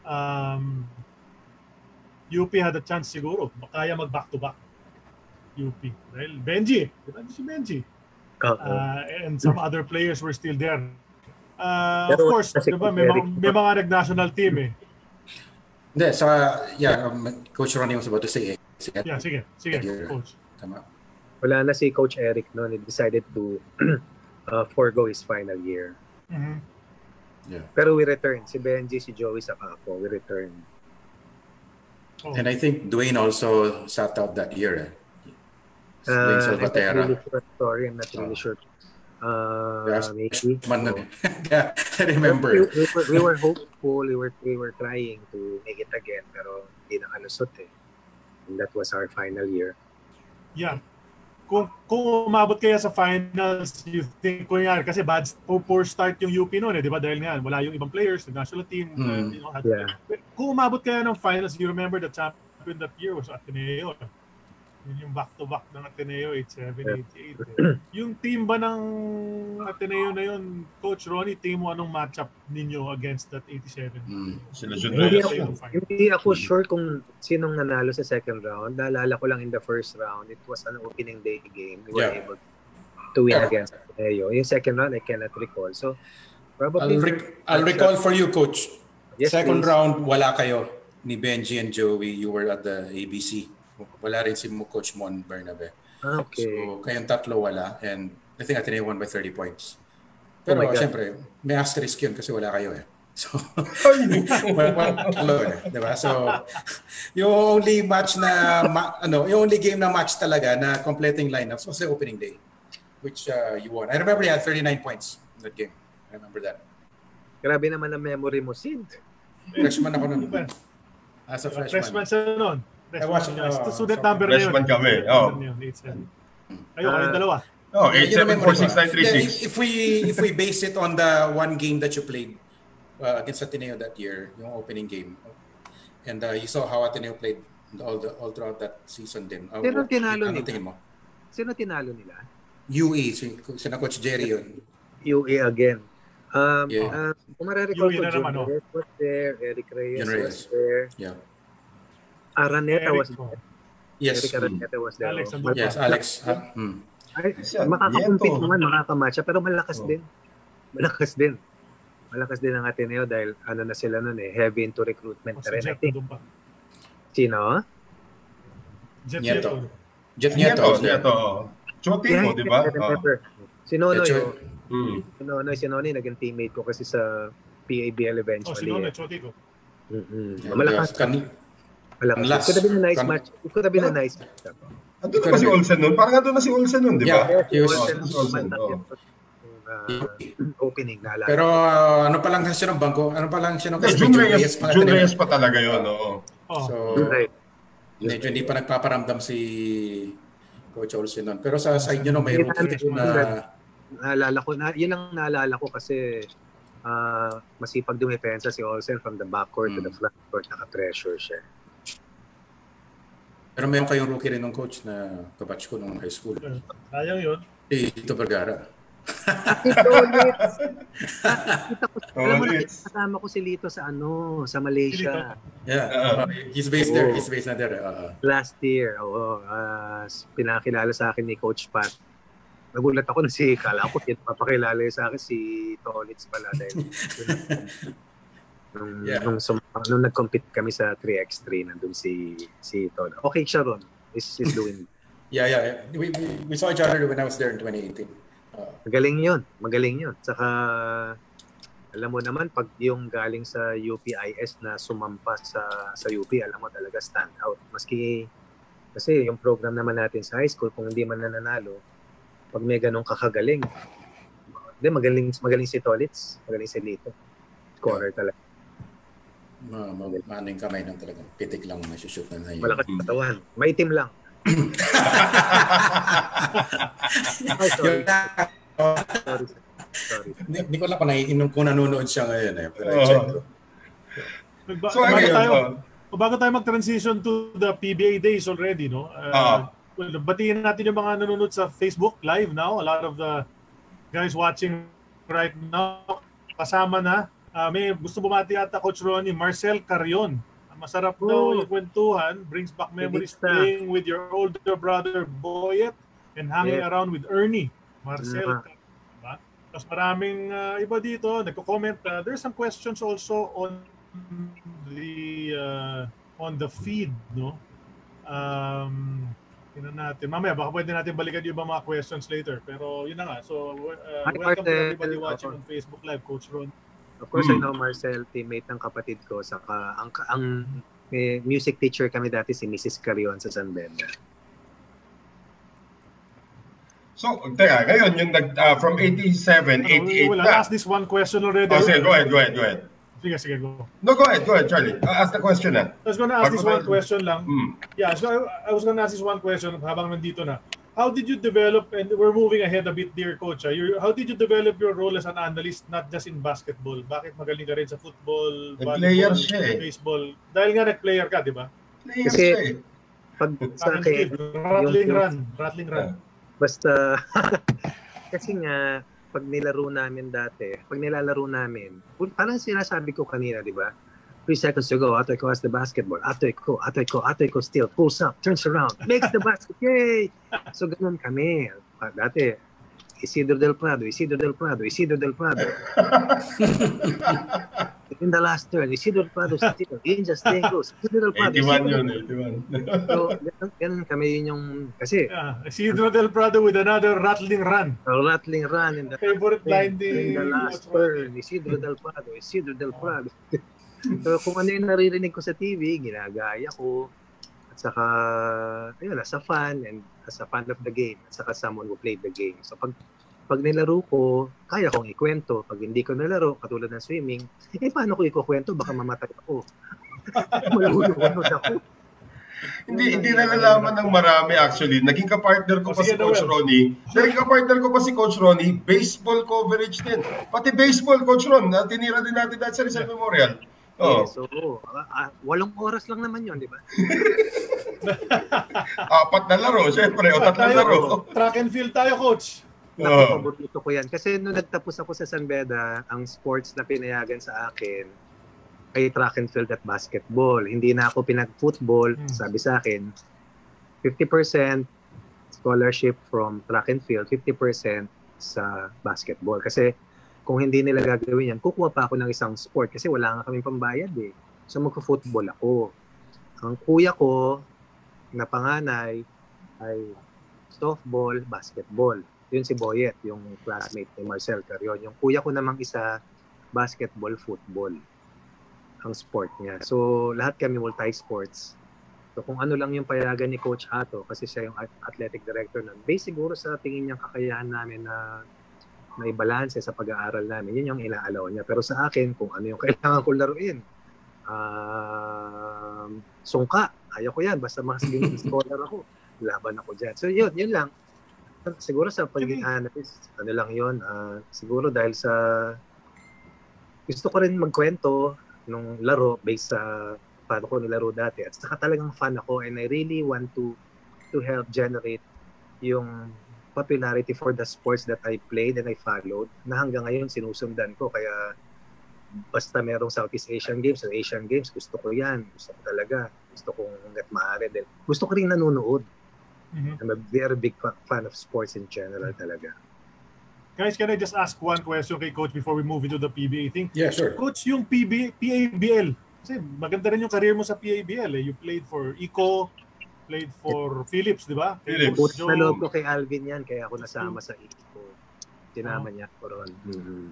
um, UP had a chance siguro. Kaya mag back to back. UP. Dahil Benji, di ba si Benji? Uh, and some other players were still there. Uh, of course, di ba, may, mga, may mga nag-national team eh. Hindi, sa, yeah, um, Coach Ronnie was about to say, eh, Yeah, sige. Sige, coach. tama. Wala na si Coach Eric noon. He decided to *clears throat* uh, forego his final year. Mhm. Yeah. Pero we return. Si Benji, si Joey, saka ako. We return. Oh. And I think Dwayne also sat out that year. Eh. Dwayne Uh, I'm not Salvatera. really sure. Sorry, I'm not really sure. Uh, Yes. maybe. Man, Oh. *laughs* yeah, I We, remember. we, were, we were hopeful. We were we were trying to make it again, pero hindi nakalusot eh. And that was our final year. Yeah. Kung, kung umabot kaya sa finals, you think, kung yan, kasi bad, poor, poor start yung UP noon eh, di ba? Dahil nga, wala yung ibang players, the national team, uh, Hmm. you know, had- Yeah. Kung umabot kaya ng finals, you remember the champion that year was Ateneo. Yun yung back-to-back ng Ateneo, 87, 88. Eh. yung team ba ng Ateneo na yun, Coach Ronnie, team mo anong matchup ninyo against that 87? Mm. Sila Jun Hindi ako, hindi ako sure kung sinong nanalo sa second round. Naalala ko lang in the first round, it was an opening day game. We were Yeah. able to win Yeah. against Ateneo. Yung second round, I cannot recall. So, I'll, probably... rec- I'll recall for you, Coach. Yes, Second please. round, wala kayo ni Benji and Joey. You were at the ABC. Wala rin si Mo- Coach Mon Bernabe. Ah, okay. So, kayong tatlo wala. And I think Ateneo won by 30 points. Pero Oh my God. siyempre, may asterisk yun kasi wala kayo eh. *laughs* So, tatlo *laughs* eh. Diba? So, yung only match na, ma- ano, yung only game na match talaga na completing lineups was the opening day, which uh, you won. I remember you had 39 points in that game. I remember that. Grabe naman ang memory mo, Sid. Freshman ako nun. As a Freshman, freshman. sa noon. Freshman, watched, niya. uh, student so- number na yun. Freshman kami, oh. Student yun, 87. Kayo, kayong dalawa. Oh, Yun ang memory ko. Then, 8746936. If we if we base it on the one game that you played uh, against Ateneo that year, yung opening game, and uh, you saw how Ateneo played all the all throughout that season din. Uh, Sino tinalo ano nila? mo? Sino tinalo nila? UE, si, si na Coach Jerry yun. UA again. Um, Yeah. uh, kung marirecall ko, oh. Reyes was there, Eric Reyes, Reyes. was there, Yeah. Araneta Eric, was oh. there. Yes. Eric Araneta was there. Alex, oh. Yes, Alex. Uh, hmm. Ay, makakakumpit naman, makakamatcha, pero malakas Oh. din. Malakas din. Malakas din ang Ateneo dahil ano na sila nun eh, heavy into recruitment O, na si rin. I think, sino? Jet Nieto. Jet Nieto, Nieto. Nieto. Chote mo, di ba? Si Nonoy, oh. Hmm. si Nonoy, si Nonoy, naging teammate ko kasi sa PABL Oh, eventually. si Nono, eh. Chotico. Mm-mm. And, Malakas. uh, Malakas. Unless- It could have been a nice kan- match. It could have been a nice match. Andun na ba si Olsen nun? Parang andun na si Olsen nun, di ba? Yeah. He was- Olsen, si Olsen, Olsen, oh. uh, *clears throat* opening naalala. Pero uh, ano pa lang siya ng bangko? Ano pa lang siya ng Jun Reyes, pa Jun Ateneo. Reyes pa talaga yun, oo. Oh, So, Right. medyo hindi pa nagpaparamdam si Coach Olsen nun. Pero sa side nyo no, may rookie na naalala ko na yun ang naalala ko kasi ah, masipag dumepensa si Olsen from the backcourt to the Mm. front court naka-pressure siya. Pero meron kayong rookie rin ng coach na kabatch ko nung high school. sayang yun. Si Tito Vergara. Ito ulit. Nakita *laughs* ko, alam mo, kasama ko si Lito sa ano, sa Malaysia. Yeah. Uh, Uh, he's based there. Oh. He's based na there. Uh, Last year, oo. ah, pinakilala sa akin ni Coach Pat. Nagulat ako na si, kala ko, papakilala sa akin si Tolitz pala dahil *laughs* nung, Yeah. nung, sum- nung nag-compete kami sa 3x3, nandun si, si Tol. Okay siya ron. He's, he's doing *laughs* yeah, yeah. yeah. We, we, we saw each other when I was there in 2018. Uh, Magaling yun. Magaling yun. Saka, alam mo naman, pag yung galing sa UPIS na sumampa sa, sa UP, alam mo talaga stand out. Maski, kasi yung program naman natin sa high school, kung hindi man nananalo, pag may ganong kakagaling, hindi, magaling, magaling si Tolitz, magaling si Lito. Scorer talaga. Ma, ma, maning kamay lang talaga. Pitik lang masushoot na na yun. Malakas sa katawan. Maitim lang. Ay, *laughs* sorry. Oh, Sorry. Sorry. Hindi hindi ko lang kung, nai- kung nanonood siya ngayon eh. Pero Oo. i-check ko. So, bago tayo, oh. o bago tayo mag-transition to the PBA days already, no? Uh, Oo. well, batiin natin yung mga nanonood sa Facebook live now. A lot of the guys watching right now. Kasama na. Uh, may gusto bumati ata Coach Ronnie, Marcel Carion. Masarap daw Oh. yung kwentuhan. Brings back memories Lista. playing with your older brother Boyet and hanging Yeah. around with Ernie. Marcel Yeah. Diba? Tapos maraming uh, iba dito, nagko-comment. Uh, there's some questions also on the uh, on the feed, no? Um, yun natin. Mamaya, baka pwede natin balikan yung mga questions later. Pero yun na nga. So, uh, Hi, welcome to everybody watching on Facebook Live, Coach Ron. Of course, I Hmm. know Marcel, teammate ng kapatid ko. Saka ang, ang may music teacher kami dati si Mrs. Carion sa San Beda. So, teka, ngayon, yung nag, uh, from 87, 88 Well, na. I'll ask this one question already. Oh, sige, go ahead, go ahead, go ahead. Sige, sige, go. No, go ahead, go ahead, Charlie. Uh, ask the question na. I was gonna ask this Bago one question lang. Hmm. Yeah, so I, I was gonna ask this one question habang nandito na. How did you develop, and we're moving ahead a bit, dear coach, ah, you, how did you develop your role as an analyst, not just in basketball? Bakit magaling ka rin sa football, Nag-player siya eh. baseball? Dahil nga nag-player ka, di ba? Players Kasi- siya eh. Pag sa akin, Rattling yung- run. Rattling run. basta, *laughs* kasi nga, pag nilaro namin dati, pag nilalaro namin, parang sinasabi ko kanina, di ba? Three seconds to go, Atoy ko has the basketball. Atoy ko, Atoy ko, Atoy ko still, pulls up, turns around, makes the basket, yay! So, ganun kami. Ah, Dati, Isidro Del Prado, Isidro Del Prado, Isidro Del Prado. *laughs* In the last turn, Isidro Del Prado still, in just staying close. Isidro Del Prado, 81 Isidro yun, Del Prado. 81. So, ganun, ganun kami yun yung, kasi, Yeah. Isidro Del Prado with another rattling run. a rattling run in the Favorite line in the last turn, Isidro Del Prado, Isidro Del Prado. So, kung ano yung naririnig ko sa TV, ginagaya ko. At saka, ayun, as a fan and as a fan of the game, at saka someone who played the game. So, pag pag nilaro ko, kaya kong ikwento. Pag hindi ko nilaro, katulad ng swimming, eh, paano ko ikukwento? Baka mamatay ako. *laughs* Malulunod ako. Hindi, hindi nalalaman ng marami actually. Naging kapartner ko O, pa si Coach. Ronnie. Naging kapartner ko pa si Coach Ronnie, baseball coverage din. Pati baseball, Coach Ron, na tinira din natin dahil sa Rizal Memorial. Oh, Eh, so, ah, ah, walong oras lang naman yun, di ba? *laughs* apat na laro, syempre, o tatlong laro. track and field tayo, coach. Oo. Napapaborito ko yan. Kasi nung nagtapos ako sa San Beda, ang sports na pinayagan sa akin ay track and field at basketball. Hindi na ako pinag-football. Hmm. Sabi sa akin, 50% scholarship from track and field, 50% sa basketball. Kasi kung hindi nila gagawin yan, kukuha pa ako ng isang sport kasi wala nga kaming pambayad eh. So magko-football ako. Ang kuya ko na panganay ay softball, basketball. Yun si Boyet, yung classmate ni Marcel Carion. Yung kuya ko namang isa, basketball, football ang sport niya. So, lahat kami multi-sports. So, kung ano lang yung payagan ni Coach Ato, kasi siya yung at- athletic director nun, based siguro sa tingin niyang kakayahan namin na may balance sa pag-aaral namin, yun yung ilaalaw niya. Pero sa akin, kung ano yung kailangan ko laruin, um, sungka, ayaw ko yan, basta mas maging *laughs* scholar ako, laban ako dyan. So, yun, yun lang. Siguro sa pagiging analyst, ano lang yun, ah, siguro dahil sa gusto ko rin magkwento nung laro based sa paano ko nilaro dati. At saka talagang fan ako and I really want to to help generate yung popularity for the sports that I played and I followed na hanggang ngayon sinusundan ko. Kaya basta merong Southeast Asian Games o Asian Games, gusto ko yan. Gusto ko talaga. Gusto kong hanggat maaari din. Gusto ko rin nanonood. Mhm. I'm a very big fa- fan of sports in general talaga. Guys, can I just ask one question kay Coach before we move into the PBA thing? Yeah, sure. Coach, yung PB, PABL, kasi maganda rin yung career mo sa PABL. Eh. You played for ICO, played for Philips, di ba? Philips. Coach Puto na loob ko kay Alvin yan, kaya ako nasama sa ICO. Sinama niya ako ron. Mhm.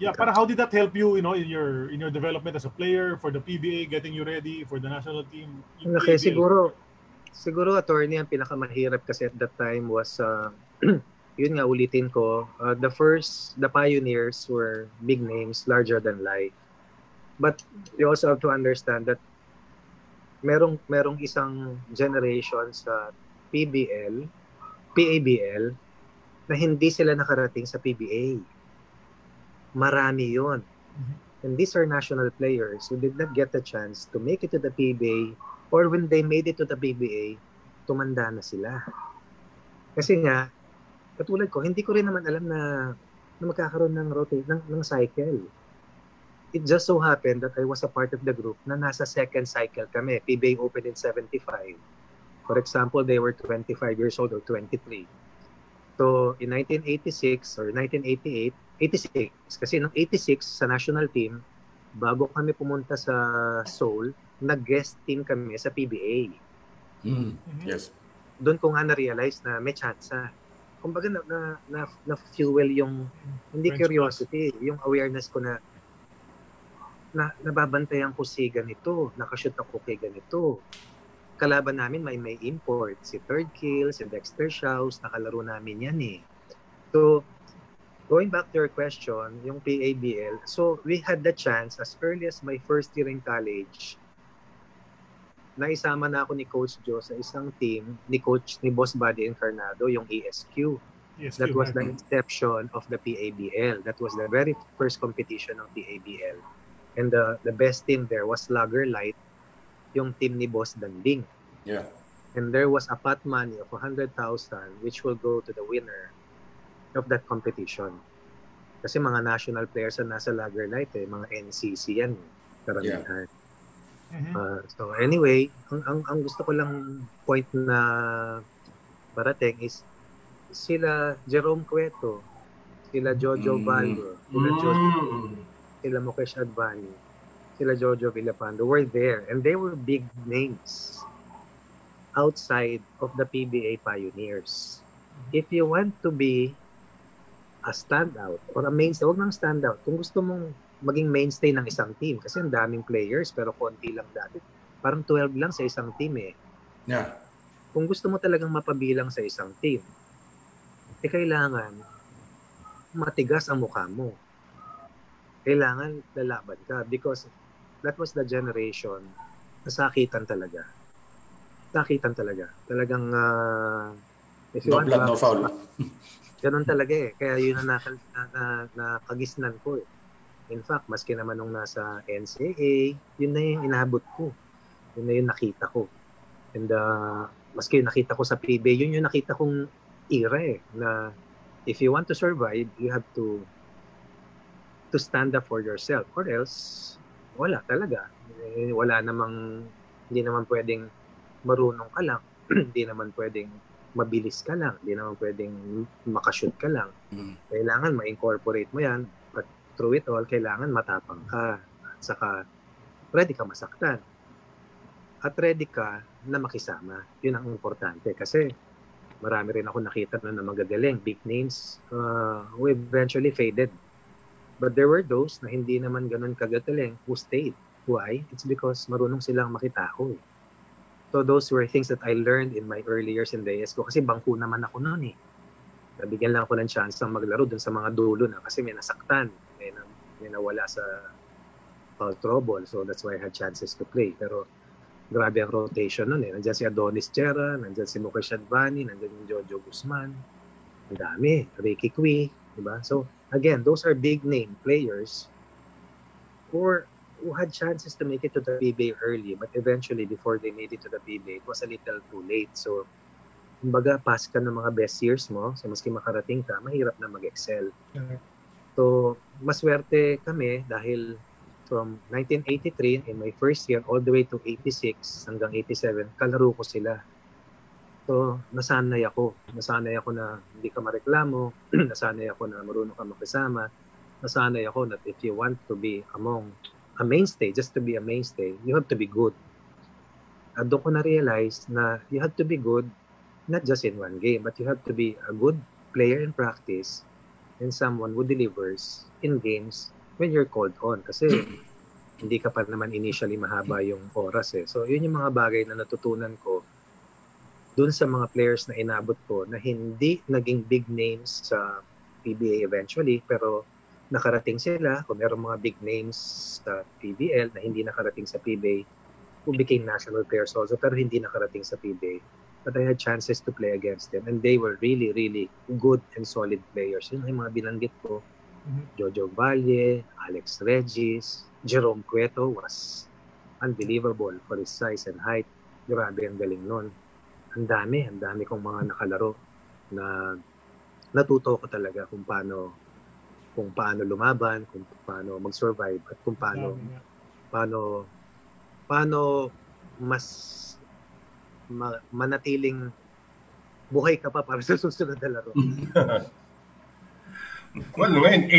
Yeah, para how did that help you, you know, in your in your development as a player for the PBA, getting you ready for the national team? Okay, PABL. siguro, siguro attorney ang pinakamahirap kasi at that time was, uh, *clears throat* yun nga ulitin ko, uh, the first, the pioneers were big names, larger than life. But you also have to understand that merong merong isang generation sa PBL, PABL, na hindi sila nakarating sa PBA. Marami yon. And these are national players who did not get the chance to make it to the PBA or when they made it to the PBA, tumanda na sila. Kasi nga, katulad ko, hindi ko rin naman alam na, na magkakaroon ng rotate, ng, ng cycle. It just so happened that I was a part of the group na nasa second cycle kami. PBA opened in 75. For example, they were 25 years old or 23. So, in 1986 or 1988, 86, kasi nung 86 sa national team, bago kami pumunta sa Seoul, nag-guest team kami sa PBA. Mm. Mhm. Yes. Doon ko nga na-realize na may tsansa. Kumbaga na, na, na, na fuel yung hindi French curiosity, yung awareness ko na na nababantayan ko si ganito, nakashoot ako kay ganito. Kalaban namin may may import, si Third Kill, si Dexter Shouse, nakalaro namin yan eh. So, going back to your question, yung PABL, so we had the chance as early as my first year in college, naisama na ako ni Coach Joe sa isang team ni Coach ni Boss Buddy Encarnado, yung ESQ. Yes, That was the inception of the PABL. That was the very first competition of PABL. And the the best team there was Lager Light, yung team ni Boss Danding. Yeah. And there was a pot money of 100,000 which will go to the winner of that competition. Kasi mga national players na nasa Lager Light eh, mga NCC yan, karamihan. Mhm. Uh, so anyway, ang, ang ang gusto ko lang point na parating is sila Jerome Cueto, sila Jojo Mm. Valle, sila Jojo, Mm. Sila Mukesh Advani, sila Jojo Villapando were there and they were big names outside of the PBA pioneers. If you want to be a standout or a mainstay, huwag nang standout. Kung gusto mong maging mainstay ng isang team, kasi ang daming players pero konti lang dati. Parang 12 lang sa isang team eh. Yeah. Kung gusto mo talagang mapabilang sa isang team, eh kailangan matigas ang mukha mo. Kailangan lalaban ka because that was the generation na sakitan talaga. Sakitan talaga. Talagang uh, if you No want blood, no to- foul. *laughs* Ganun talaga eh. Kaya yun ang nakal- na, na, nakagisnan ko eh. In fact, maski naman nung nasa NCAA, yun na yung inabot ko. Yun na yung nakita ko. And uh, maski yung nakita ko sa PBA, yun yung nakita kong era eh. Na if you want to survive, you have to to stand up for yourself. Or else, wala talaga. Eh, wala namang, hindi naman pwedeng marunong ka lang. *clears throat* hindi naman pwedeng mabilis ka lang. Hindi naman pwedeng makashoot ka lang. Mm. Kailangan ma-incorporate mo yan. But through it all, kailangan matapang ka. At saka, ready ka masaktan. At ready ka na makisama. Yun ang importante. Kasi marami rin ako nakita na, na magagaling. Big names uh, who eventually faded. But there were those na hindi naman ganun kagagaling who stayed. Why? It's because marunong silang makitao. Eh. So those were things that I learned in my early years in the ESCO kasi bangko naman ako noon eh. Nabigyan lang ako ng chance ng maglaro dun sa mga dulo na kasi may nasaktan, may, na, may nawala sa foul trouble. So that's why I had chances to play. Pero grabe ang rotation noon eh. Nandiyan si Adonis Chera, nandiyan si Mukesh Advani, nandiyan yung Jojo Guzman. Ang dami. Ricky Cui. Diba? So again, those are big name players who, who had chances to make it to the PBA early but eventually before they made it to the PBA, it was a little too late. So kumbaga, pass ka ng mga best years mo, so maski makarating ka, mahirap na mag-excel. So, maswerte kami dahil from 1983, in my first year, all the way to 86 hanggang 87, kalaro ko sila. So, nasanay ako. Nasanay ako na hindi ka mareklamo. *clears throat* nasanay ako na marunong ka makisama. Nasanay ako that if you want to be among a mainstay, just to be a mainstay, you have to be good. At doon ko na-realize na you have to be good not just in one game, but you have to be a good player in practice and someone who delivers in games when you're called on. Kasi *clears throat* hindi ka pa naman initially mahaba yung oras eh. So yun yung mga bagay na natutunan ko dun sa mga players na inabot ko na hindi naging big names sa PBA eventually pero nakarating sila kung meron mga big names sa PBL na hindi nakarating sa PBA who became national players also pero hindi nakarating sa PBA but I had chances to play against them and they were really really good and solid players yun yung mga binanggit ko Mhm. Jojo Valle, Alex Regis, Jerome Cueto was unbelievable for his size and height. Grabe ang galing nun. Ang dami, ang dami kong mga nakalaro na natuto ko talaga kung paano kung paano lumaban, kung paano mag-survive at kung paano paano paano mas ma- manatiling buhay ka pa para *laughs* sa susunod na laro. *laughs* Well, ngayon,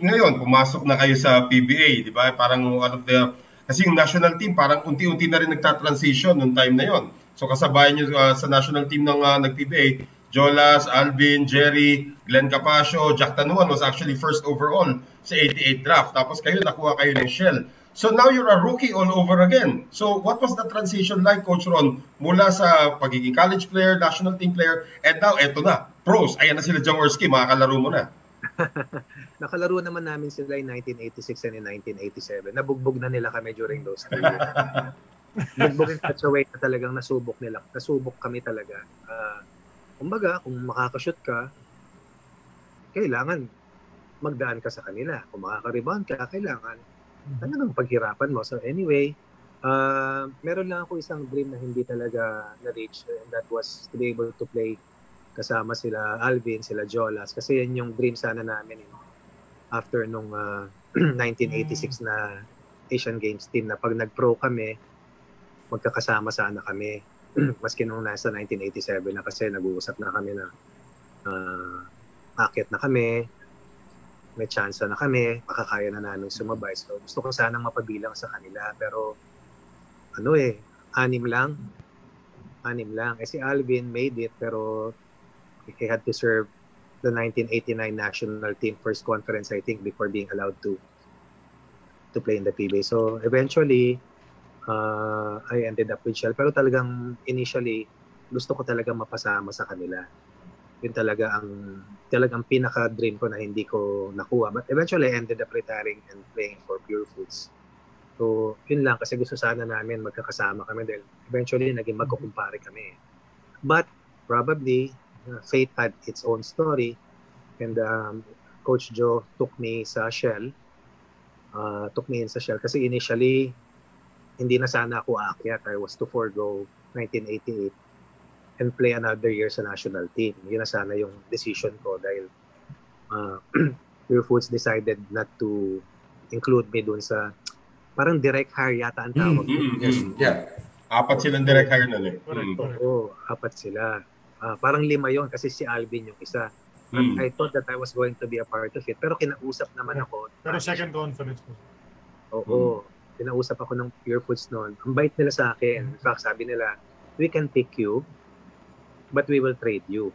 88 ngayon, pumasok na kayo sa PBA, di ba? Parang one of the, kasi yung national team, parang unti-unti na rin nagta-transition noong time na yon. So kasabayan nyo uh, sa national team ng uh, nag-PBA, Jolas, Alvin, Jerry, Glenn Capasio, Jack Tanuan was actually first overall sa 88 draft. Tapos kayo, nakuha kayo ng Shell. So now you're a rookie all over again. So what was the transition like, Coach Ron, mula sa pagiging college player, national team player, and now eto na, pros. Ayan na sila Jaworski, makakalaro mo na. *laughs* Nakalaro naman namin sila in 1986 and in 1987. Nabugbog na nila kami during those two years. *laughs* Nabugbog in such a way na talagang nasubok nila. Nasubok kami talaga. Uh, kumbaga, kung makakashoot ka, kailangan magdaan ka sa kanila. Kung makaka-rebound ka, kailangan talagang paghirapan mo. So anyway, uh, meron lang ako isang dream na hindi talaga na-reach and that was to be able to play kasama sila Alvin, sila Jolas kasi yan yung dream sana namin eh. after nung *clears throat* uh, 1986 na Asian Games team na pag nag-pro kami magkakasama sana kami *clears throat* maski nung nasa 1987 na kasi nag-uusap na kami na uh, akit na kami may chance na kami, makakaya na namin sumabay. So gusto ko sanang mapabilang sa kanila. Pero ano eh, anim lang. Anim lang. Eh si Alvin made it pero he had to serve the 1989 national team first conference I think before being allowed to to play in the PBA. So eventually uh, I ended up with Shell. Pero talagang initially gusto ko talaga mapasama sa kanila. Yun talaga ang talagang pinaka dream ko na hindi ko nakuha. But eventually I ended up retiring and playing for Pure Foods. So yun lang. Kasi gusto sana namin magkakasama kami dahil eventually naging magkukumpare kami. But probably uh, fate had its own story. And um, Coach Joe took me sa Shell. Uh, took me in sa Shell. Kasi initially hindi na sana ako aakyat I was to forego 1988 and play another year sa national team. Yun na sana yung decision ko dahil uh, *clears throat* Pure Foods decided not to include me dun sa parang direct hire yata ang tawag. Mm-hmm. Yes. Yeah. Apat silang direct hire na eh. Mm. Oo, apat sila. Uh, parang lima yon kasi si Alvin yung isa. Mm. I thought that I was going to be a part of it. Pero kinausap naman ako. Pero second conference mo. Oo. Kinausap ako ng Pure Foods noon. Ang bait nila sa akin. In fact, sabi nila, we can pick you but we will trade you.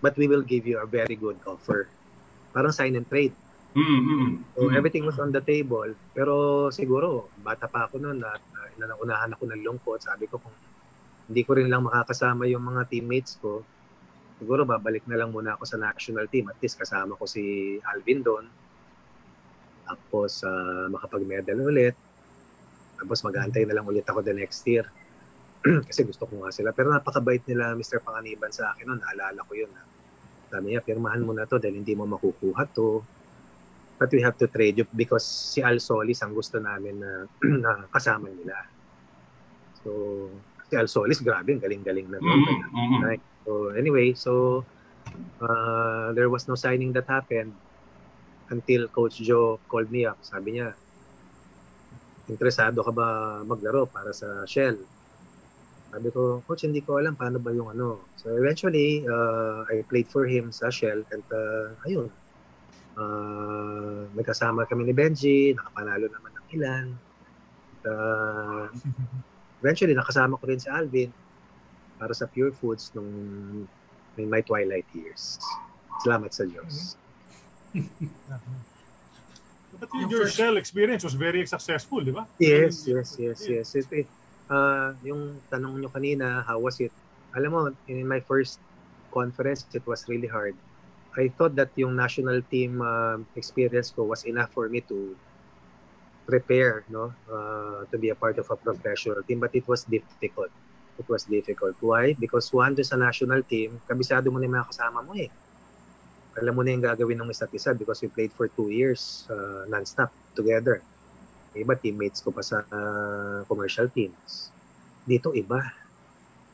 But we will give you a very good offer. Parang sign and trade. Mm-hmm. So everything was on the table. Pero siguro, bata pa ako noon at uh, inaunahan ako ng lungkot. Sabi ko kung hindi ko rin lang makakasama yung mga teammates ko, siguro babalik na lang muna ako sa national team. At least kasama ko si Alvin doon. Tapos uh, makapag-medal ulit. Tapos mag-aantay na lang ulit ako the next year. *clears throat* kasi gusto ko nga sila. Pero napakabait nila Mr. Panganiban sa akin noon. Naalala ko yun. Sabi niya, pirmahan mo na to dahil hindi mo makukuha to. But we have to trade you because si Al Solis ang gusto namin na, *clears throat* na kasama nila. So, si Al Solis, grabe, ang galing-galing na. Mm-hmm. Right? So, anyway, so uh, there was no signing that happened until Coach Joe called me up. Sabi niya, interesado ka ba maglaro para sa Shell? Sabi ko, coach, hindi ko alam paano ba yung ano. So eventually, uh, I played for him sa Shell and uh, ayun. Uh, nagkasama kami ni Benji, nakapanalo naman ng ilan. Uh, eventually, nakasama ko rin si Alvin para sa Pure Foods nung in my twilight years. Salamat sa Diyos. But your Shell experience was very successful, di ba? Yes, yes, yes, yes. It, it, uh, yung tanong nyo kanina, how was it? Alam mo, in my first conference, it was really hard. I thought that yung national team uh, experience ko was enough for me to prepare, no, uh, to be a part of a professional team. But it was difficult. It was difficult. Why? Because one, sa national team, kabisado mo na yung mga kasama mo eh. Alam mo na yung gagawin ng isa't isa because we played for two years uh, non-stop together iba teammates ko pa sa uh, commercial teams. Dito iba.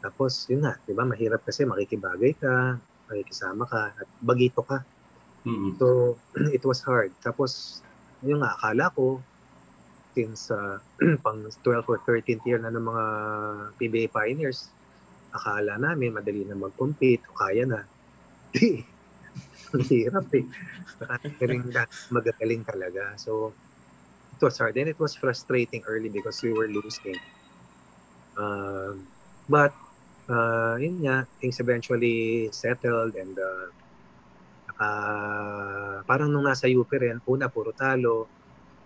Tapos yun nga, 'di ba? Mahirap kasi makikibagay ka, makikisama ka at bagito ka. Mm-hmm. So *clears throat* it was hard. Tapos yung nga akala ko since uh, *clears throat* pang 12 or 13th year na ng mga PBA pioneers, akala namin madali na mag-compete kaya na. *laughs* Ang hirap eh. Nakagaling na, magagaling talaga. So, it was hard. And it was frustrating early because we were losing. Uh, but, uh, yun nga, things eventually settled and uh, uh, parang nung nasa UP rin, una puro talo,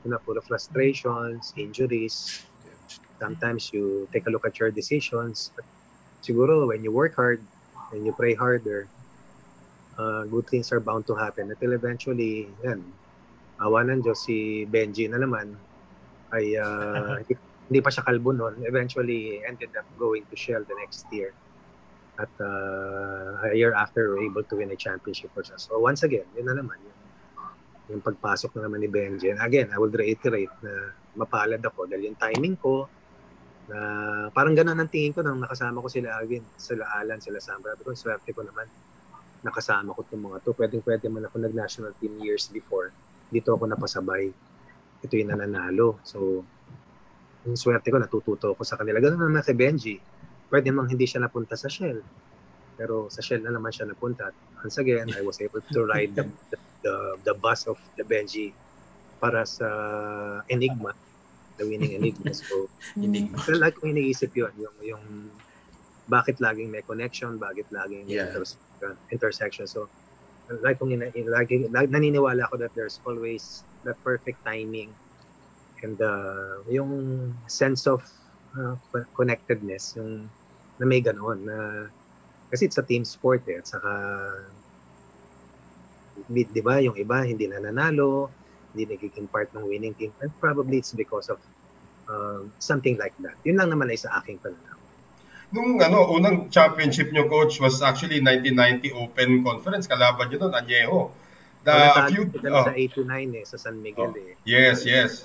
una puro frustrations, injuries. Sometimes you take a look at your decisions. But siguro when you work hard and you pray harder, uh, good things are bound to happen until eventually, yan, awa ng Diyos, si Benji na naman ay uh, *laughs* hindi pa siya kalbo noon. Eventually, ended up going to Shell the next year. At uh, a year after, we were able to win a championship for siya. So once again, yun na naman, yung, yung pagpasok na naman ni Benji. And again, I would reiterate na mapalad ako dahil yung timing ko, na parang ganun ang tingin ko nang nakasama ko sila Alvin, sila Alan, sila Sam. Sabi ko, swerte ko naman nakasama ko itong mga to. Pwedeng pwede man ako nag-national team years before. Dito ako napasabay. Ito yung nananalo. So, yung swerte ko, natututo ako sa kanila. Ganun naman kay Benji. Pwede mang hindi siya napunta sa Shell. Pero sa Shell na naman siya napunta. Once again, I was able to ride the, the, the bus of the Benji para sa Enigma. The winning Enigma. So, Enigma. So, like iniisip yun, yung, yung bakit laging may connection, bakit laging may Yeah. intersection, intersection. So, like kung ina, lagi, lagi, naniniwala ako that there's always that perfect timing and uh, yung sense of uh, connectedness, yung na may ganoon na kasi it's a team sport eh, at saka di, di ba, yung iba hindi nananalo, hindi nagiging part ng winning team and probably it's because of um, something like that. Yun lang naman ay sa aking pananaw. Nung ano, unang championship nyo, coach, was actually 1990 Open Conference. Kalaban nyo doon, Añejo. The, a few, oh, sa 89 eh, sa San Miguel Oh. eh. yes, yes.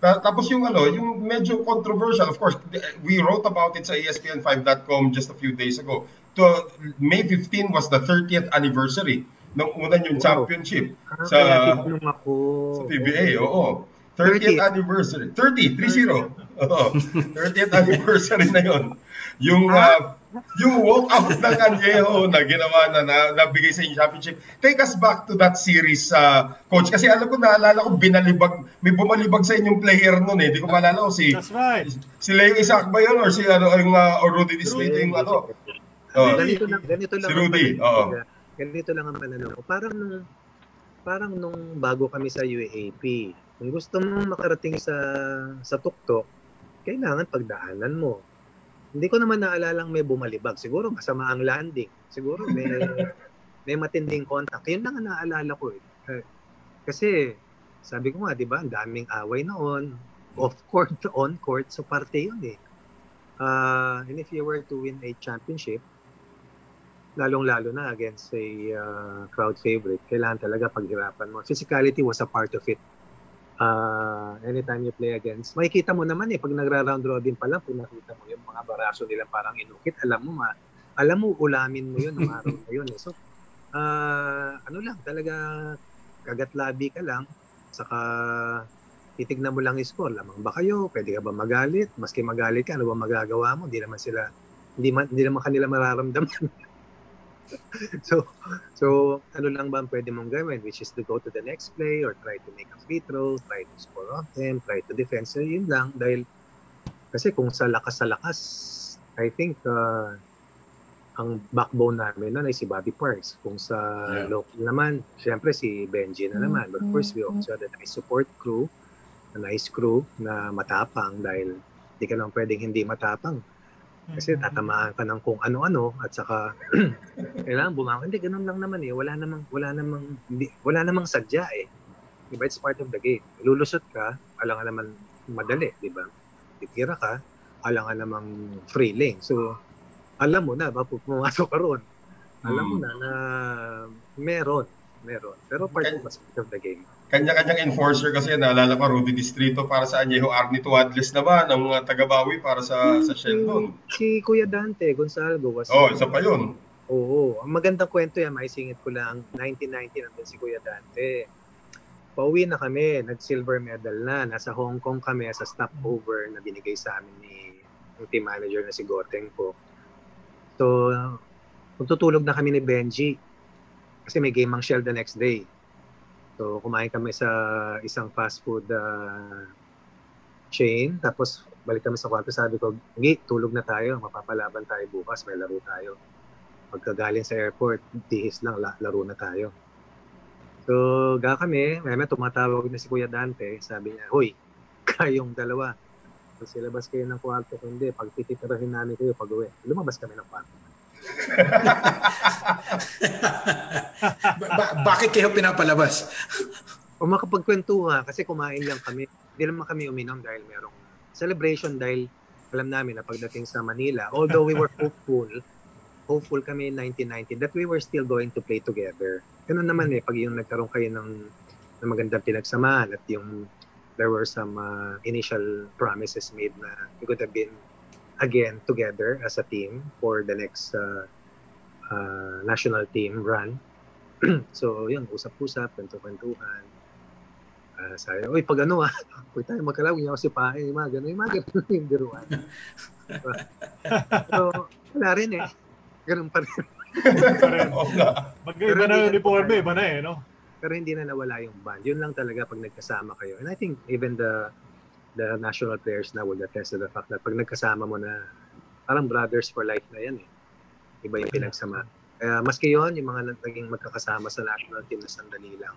Ta- Tapos yung ano, yung medyo controversial, of course, we wrote about it sa E ESPN5.com just a few days ago. To, May 15 was the 30th anniversary ng una yung Wow. championship Ah, Sa- ako. sa PBA. Oo. 30th 30th. anniversary. 30, 30. *laughs* Oo. 30th anniversary na yon. Yung ah, yung walkout ng *laughs* Añejo na ginawa na, na nabigay sa inyo championship. Take us back to that series, uh, coach. Kasi alam ko, naalala ko, binalibag, may bumalibag sa inyong player noon eh. Hindi ko maalala kung si, That's right. si Leo Isaac ba yun or si ano, yung, uh, or Rudy Dismayto yung ano. Oh. ganito lang, ganito lang. Si Rudy, ang- oo. Ganito lang ang ano ko. Parang nung parang nung bago kami sa UAAP, kung gusto mong makarating sa sa tuktok, kailangan pagdaanan mo. Hindi ko naman naalalang may bumalibag. Siguro masama ang landing. Siguro may *laughs* may matinding contact. Yun lang ang naalala ko eh. Eh, Kasi sabi ko nga, 'di ba, ang daming away noon, off court, *laughs* on court, so parte 'yun eh. Uh, and if you were to win a championship, lalong-lalo na against a uh, crowd favorite, kailangan talaga paghirapan mo. Physicality was a part of it. Uh, anytime you play against, makikita mo naman eh, pag nagra-round robin pa lang, pag nakita mo yung mga baraso nila parang inukit, alam mo ma, alam mo ulamin mo yun ng araw na yun eh. So, uh, ano lang, talaga kagat labi ka lang, saka titignan mo lang yung score, lamang ba kayo, pwede ka ba magalit, maski magalit ka, ano ba magagawa mo, hindi naman sila, hindi, man, hindi naman kanila mararamdaman. *laughs* *laughs* so, so ano lang ba ang pwede mong gawin, which is to go to the next play or try to make a free throw, try to score off them, try to defend. So, yun lang, dahil kasi kung sa lakas sa lakas, I think uh, ang backbone namin noon ay si Bobby Parks. Kung sa Yeah. local naman, syempre si Benji na naman. But of course, we also had a nice support crew, a nice crew na matapang dahil di ka lang pwedeng hindi matapang. Kasi tatamaan ka ng kung ano-ano at saka *clears throat* kailangan bumangon. Hindi, ganun lang naman eh. Wala namang, wala namang, hindi, wala namang sadya eh. Diba? It's part of the game. Lulusot ka, alam nga naman madali, di ba? Titira ka, alam nga namang free lane. So, alam mo na, ba, pumasok ka ron. Alam mo Hmm. na na meron. Meron. Pero part of the game. Kanya-kanyang enforcer kasi naalala ko Rudy Distrito para sa Añejo Arnie Tuadles naman ang mga taga-Bawi para sa sa Shell noon. Si Kuya Dante Gonzalgo was Oh, isa pa yun. Oo, ang magandang kwento yan, maisingit ko lang, 1990 nandun si Kuya Dante. Pauwi na kami, nag-silver medal na, nasa Hong Kong kami sa stopover na binigay sa amin ni yung team manager na si Goteng po. So, magtutulog na kami ni Benji. Kasi may game ang Shell the next day. So kumain kami sa isang fast food uh, chain. Tapos balik kami sa kwarto. Sabi ko, Gi, tulog na tayo. Mapapalaban tayo bukas. May laro tayo. Pagkagaling sa airport, tihis lang, laro na tayo. So, ga kami, may tumatawag na si Kuya Dante. Sabi niya, Hoy, *laughs* kayong dalawa. Kung silabas kayo ng kwarto, kung hindi, pag tititirahin namin kayo pag uwi, lumabas kami ng kwarto. Ba- ba- bakit kayo pinapalabas? Kung makapagkwentuha, kasi kumain lang kami. Hindi naman kami uminom dahil merong celebration dahil alam namin na pagdating sa Manila, although we were hopeful, hopeful kami in 1990 that we were still going to play together. Ganun naman eh, pag yung nagkaroon kayo ng, ng magandang pinagsamahan at yung there were some uh, initial promises made na we could have been again together as a team for the next uh, uh, national team run. *clears throat* so, yun, usap-usap, kwentuhan. Uh, sabi, uy, pag ano ah, *laughs* huwag tayo magkalawin ako si Pae, yung mga gano'n, yung mga gano'n *laughs* yung biruan. so, wala rin eh. Ganun pa rin. Magkaiba *laughs* na yung uniforme, iba na eh, no? Pero hindi na nawala yung band. Yun lang talaga pag nagkasama kayo. And I think even the the national players na will attest to the fact na pag nagkasama mo na, parang brothers for life na yan eh. Iba yung pinagsama. Kaya maski yun, yung mga naging magkakasama sa national team na sandali lang.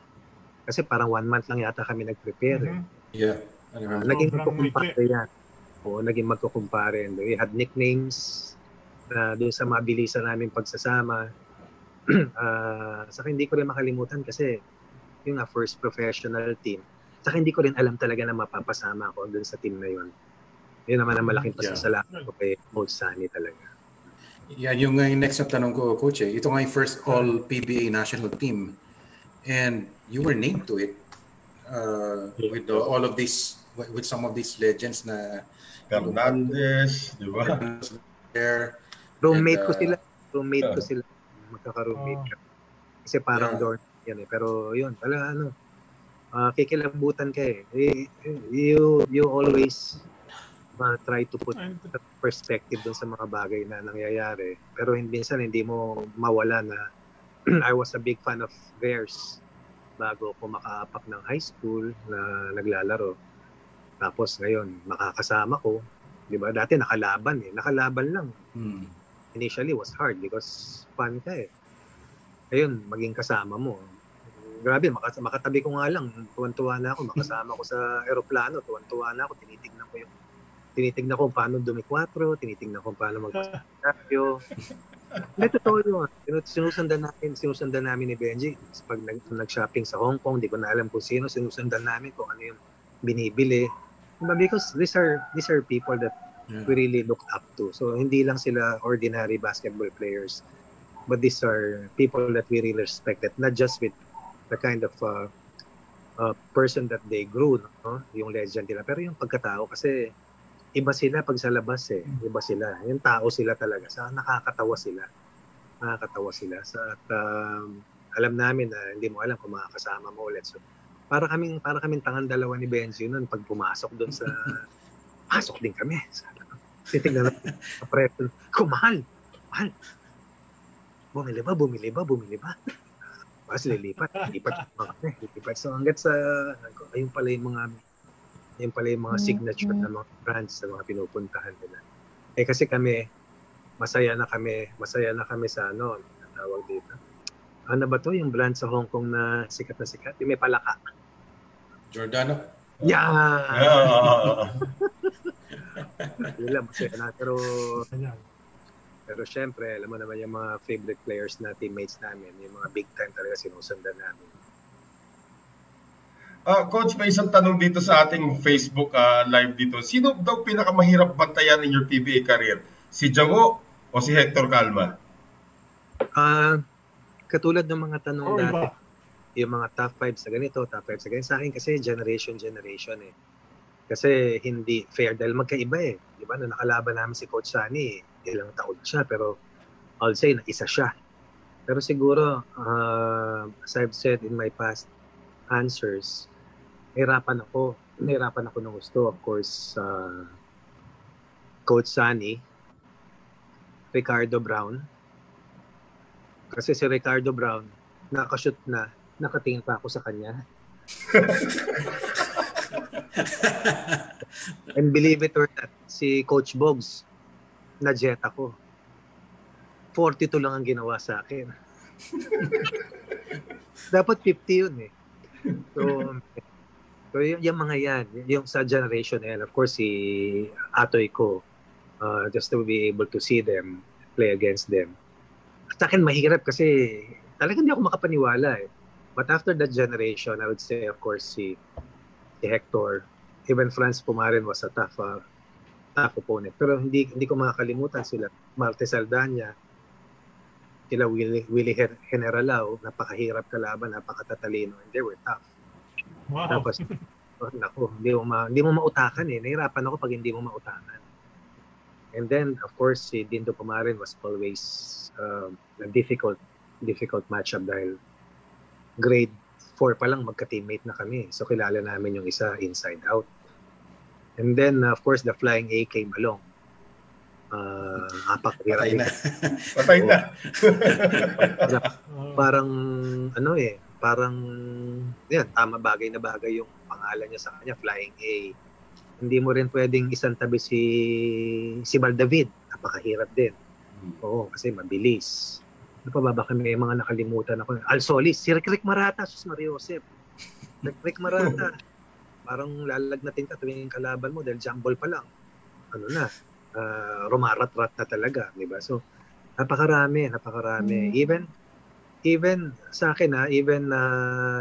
Kasi parang one month lang yata kami nag-prepare. Mm-hmm. Eh. Yeah. Uh, naging magkukumpare yan. Oo, naging magkukumpare. And we had nicknames na uh, doon sa mabilisan namin pagsasama. uh, *clears throat* saka hindi ko rin makalimutan kasi yung na first professional team Saka hindi ko rin alam talaga na mapapasama ako dun sa team na yun. Yun naman ang malaking pasasalamat yeah. ko kay Coach Sunny talaga. Yan yung, yung next na tanong ko, Coach. Eh. Ito nga yung first all-PBA national team. And you were named to it uh, with the, all of these, with some of these legends na Fernandez, di ba? There. Roommate and, uh, ko sila. Roommate uh, ko sila. Magkaka-roommate uh, Kasi parang yeah. door yan eh. Pero yun, talaga ano, uh, kikilabutan ka eh. You, you always uh, try to put perspective dun sa mga bagay na nangyayari. Pero minsan hindi mo mawala na *clears throat* I was a big fan of theirs bago ako makaapak ng high school na naglalaro. Tapos ngayon, makakasama ko. Di ba? Dati nakalaban eh. Nakalaban lang. Hmm. Initially was hard because fun ka eh. Ngayon, maging kasama mo grabe, makas- makatabi ko nga lang, tuwan-tuwa na ako, makasama ko sa eroplano, tuwan-tuwa na ako, tinitignan ko yung tinitignan ko paano dumikwatro, tinitignan ko paano magpasakyo. Hindi, totoo yun. Sinusundan namin, sinusundan namin ni Benji. Pag nag, nag-shopping sa Hong Kong, di ko na alam kung sino, sinusundan namin kung ano yung binibili. Diba? Because these are, these are people that yeah. we really look up to. So, hindi lang sila ordinary basketball players, but these are people that we really respect, not just with the kind of uh, uh, person that they grew, no? yung legend nila. Pero yung pagkatao, kasi iba sila pag sa labas eh. Iba sila. Yung tao sila talaga. Sa nakakatawa sila. Nakakatawa sila. Sa, at um, alam namin na hindi mo alam kung makakasama mo ulit. So, para kaming para kaming tangan dalawa ni Benji noon pag pumasok doon sa *laughs* pasok din kami. Titignan natin sa preto. Kumahal. Mahal. Bumili ba? Bumili ba? Bumili ba? Tapos lilipat, lilipat *laughs* kami, lilipat. So hanggat sa, ayun pala yung mga, ayun pala yung mga signature ng mga brands na mga pinupuntahan nila. Eh kasi kami, masaya na kami, masaya na kami sa ano, tawag dito. Ano ba to yung brand sa Hong Kong na sikat na sikat? Yung may palaka. Giordano? Yeah! *laughs* yeah. Lang, masaya na. Pero, pero syempre, alam mo naman yung mga favorite players na teammates namin, yung mga big time talaga sinusundan namin. Uh, Coach, may isang tanong dito sa ating Facebook uh, live dito. Sino daw pinakamahirap bantayan in your PBA career? Si Jawo o si Hector Calma? Uh, katulad ng mga tanong oh, dati, iba. yung mga top 5 sa ganito, top 5 sa ganito, sa akin kasi generation, generation eh. Kasi hindi fair dahil magkaiba eh. Di ba? Nung nakalaban namin si Coach Sunny, ilang taon siya pero I'll say na isa siya. Pero siguro, uh, as I've said in my past answers, nahirapan ako. Nahirapan ako ng gusto. Of course, uh, Coach Sunny, Ricardo Brown. Kasi si Ricardo Brown, nakashoot na, nakatingin pa ako sa kanya. *laughs* And believe it or not, si Coach Bogs, na-jet ako. 42 lang ang ginawa sa akin. *laughs* Dapat 50 yun eh. So, so yung, yung mga yan, yung sa generation na yan, of course, si Atoy ko, uh, just to be able to see them, play against them. Sa akin, mahirap kasi talagang hindi ako makapaniwala eh. But after that generation, I would say, of course, si, si Hector, even Franz Pumarin was a tough, uh, tough opponent. Pero hindi hindi ko makakalimutan sila. Marte Saldana, sila Willie, Willie Generalao, napakahirap kalaban, napakatatalino, and they were tough. Wow. Tapos, *laughs* oh, naku, hindi mo, ma, hindi mo mautakan eh. Nahirapan ako pag hindi mo mautakan. And then, of course, si Dindo Pumarin was always um, a difficult, difficult matchup dahil grade 4 pa lang magka-teammate na kami. So, kilala namin yung isa inside out. And then, of course, the flying A came along. Uh, apakahirap. Patay na. Patay na. *laughs* *laughs* Parang ano eh, parang yan, tama bagay na bagay yung pangalan niya sa kanya, Flying A. Hindi mo rin pwedeng isang tabi si si Baldavid. Napakahirap din. Oo, kasi mabilis. Ano pa ba baka may mga nakalimutan ako? Al Solis, si Rick Rick Marata, sus Mario Josep. Rick Rick Marata. Parang lalagnatin ka tuwing kalaban mo dahil jumble pa lang. Ano na, uh, rumarat-rat na talaga, di ba? So, napakarami, napakarami. Even even sa akin ha, even na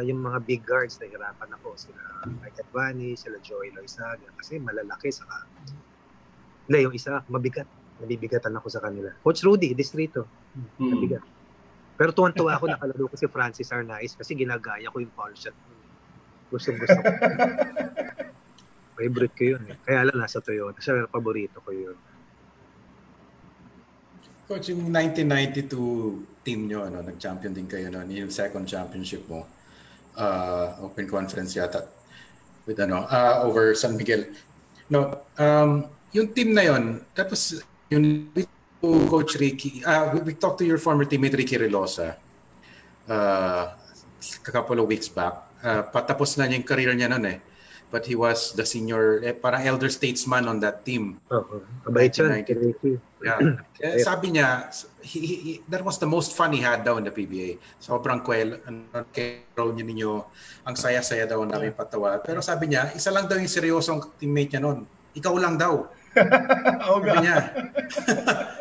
yung mga big guards nahirapan ako sila Mike Advani, sila Joey Loizaga kasi malalaki saka Hindi, yung isa mabigat nabibigatan ako sa kanila Coach Rudy Distrito Hmm. nabigat pero tuwan-tuwa ako nakalaro ko si Francis Arnaiz kasi ginagaya ko yung foul shot gusto gusto *laughs* favorite ko yun eh. kaya lang nasa Toyota siya paborito ko yun Coach, yung 1992 team nyo, ano, nag-champion din kayo noon, yung second championship mo, uh, open conference yata, with ano, uh, over San Miguel. No, um, yung team na yon, tapos yung Coach Ricky, uh, we, we talked to your former teammate Ricky Relosa uh, a couple of weeks back. Uh, patapos na niya yung career niya noon eh. But he was the senior, eh, parang elder statesman on that team. Oo. Kabait siya. 1990. si Ricky. Yeah. *clears throat* Eh, sabi niya, he, he, he- that was the most fun he had daw in the PBA. Sobrang kwel, ano, kero niya ninyo, ang saya-saya daw namin patawa. Pero sabi niya, isa lang daw yung seryosong teammate niya noon. Ikaw lang daw. *laughs* Oo Sabi niya. *laughs*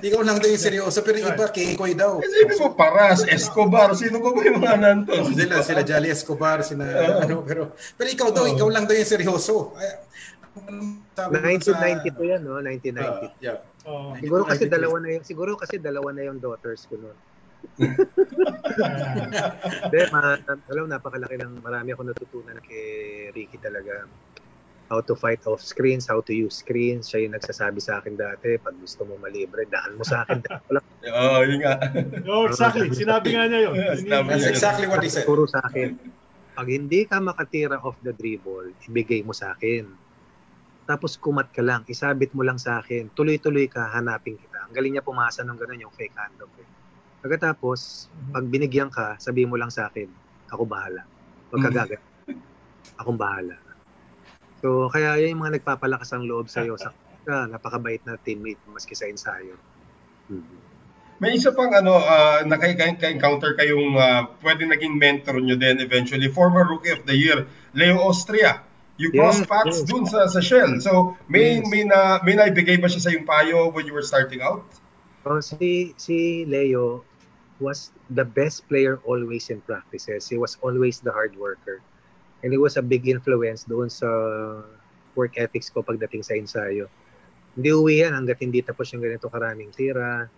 Ikaw lang daw yung seryoso, pero iba, kekoy daw. Kasi iba mo, Paras, Escobar, sino ba ba yung mga nanton? Sila, sila Jolly Escobar, sila, ano, pero, pero ikaw daw, ikaw lang daw yung seryoso. Ay, ano sabi mo sa- 1992 yan, no? 1990. Ah, yeah. oh, siguro kasi 1992. dalawa na yung siguro kasi dalawa na yung daughters ko noon. ah, *laughs* Hindi, ma- alam napakalaki ng marami ako natutunan kay Ricky talaga. How to fight off screens, how to use screens. Siya yung nagsasabi sa akin dati, pag gusto mo malibre, daan mo sa akin. *laughs* Oo, yun nga. oh, exactly. Sinabi nga niya yun. *laughs* That's exactly what he said. Turo sa akin. Pag hindi ka makatira off the dribble, ibigay mo sa akin. Tapos kumat ka lang, isabit mo lang sa akin. Tuloy-tuloy ka, hanapin kita. Ang galing niya pumasa ng ganun yung fake handoff. Eh. Pagkatapos, pag binigyan ka, sabihin mo lang sa akin, ako bahala. Huwag ka Mm. gagat. Akong bahala. So, kaya yun yung mga nagpapalakas ang loob sa'yo. Sa ka, napakabait na teammate maski sa ensayo. Mhm. May isa pang ano, uh, naka-encounter kayong uh, pwede naging mentor nyo din eventually. Former Rookie of the Year, Leo Austria. You cross Yes, paths yes. dun sa, sa Shell. So, may, Yes. may, na, may naibigay ba siya sa yung payo when you were starting out? Oh, si si Leo was the best player always in practices. He was always the hard worker. And he was a big influence doon sa work ethics ko pagdating sa ensayo. Hindi uwi yan hanggat hindi tapos yung ganito karaming tira.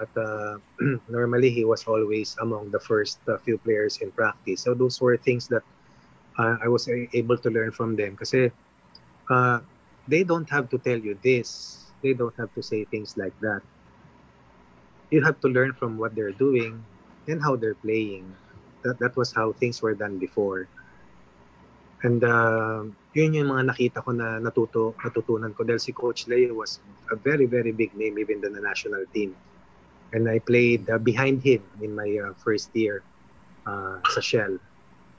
At uh, *clears throat* normally, he was always among the first uh, few players in practice. So those were things that uh, I was able to learn from them. Kasi uh, they don't have to tell you this. They don't have to say things like that you have to learn from what they're doing and how they're playing. That that was how things were done before. And uh, yun yung mga nakita ko na natuto, natutunan ko dahil si Coach Leo was a very, very big name even in the national team. And I played uh, behind him in my uh, first year. uh, sa Shell.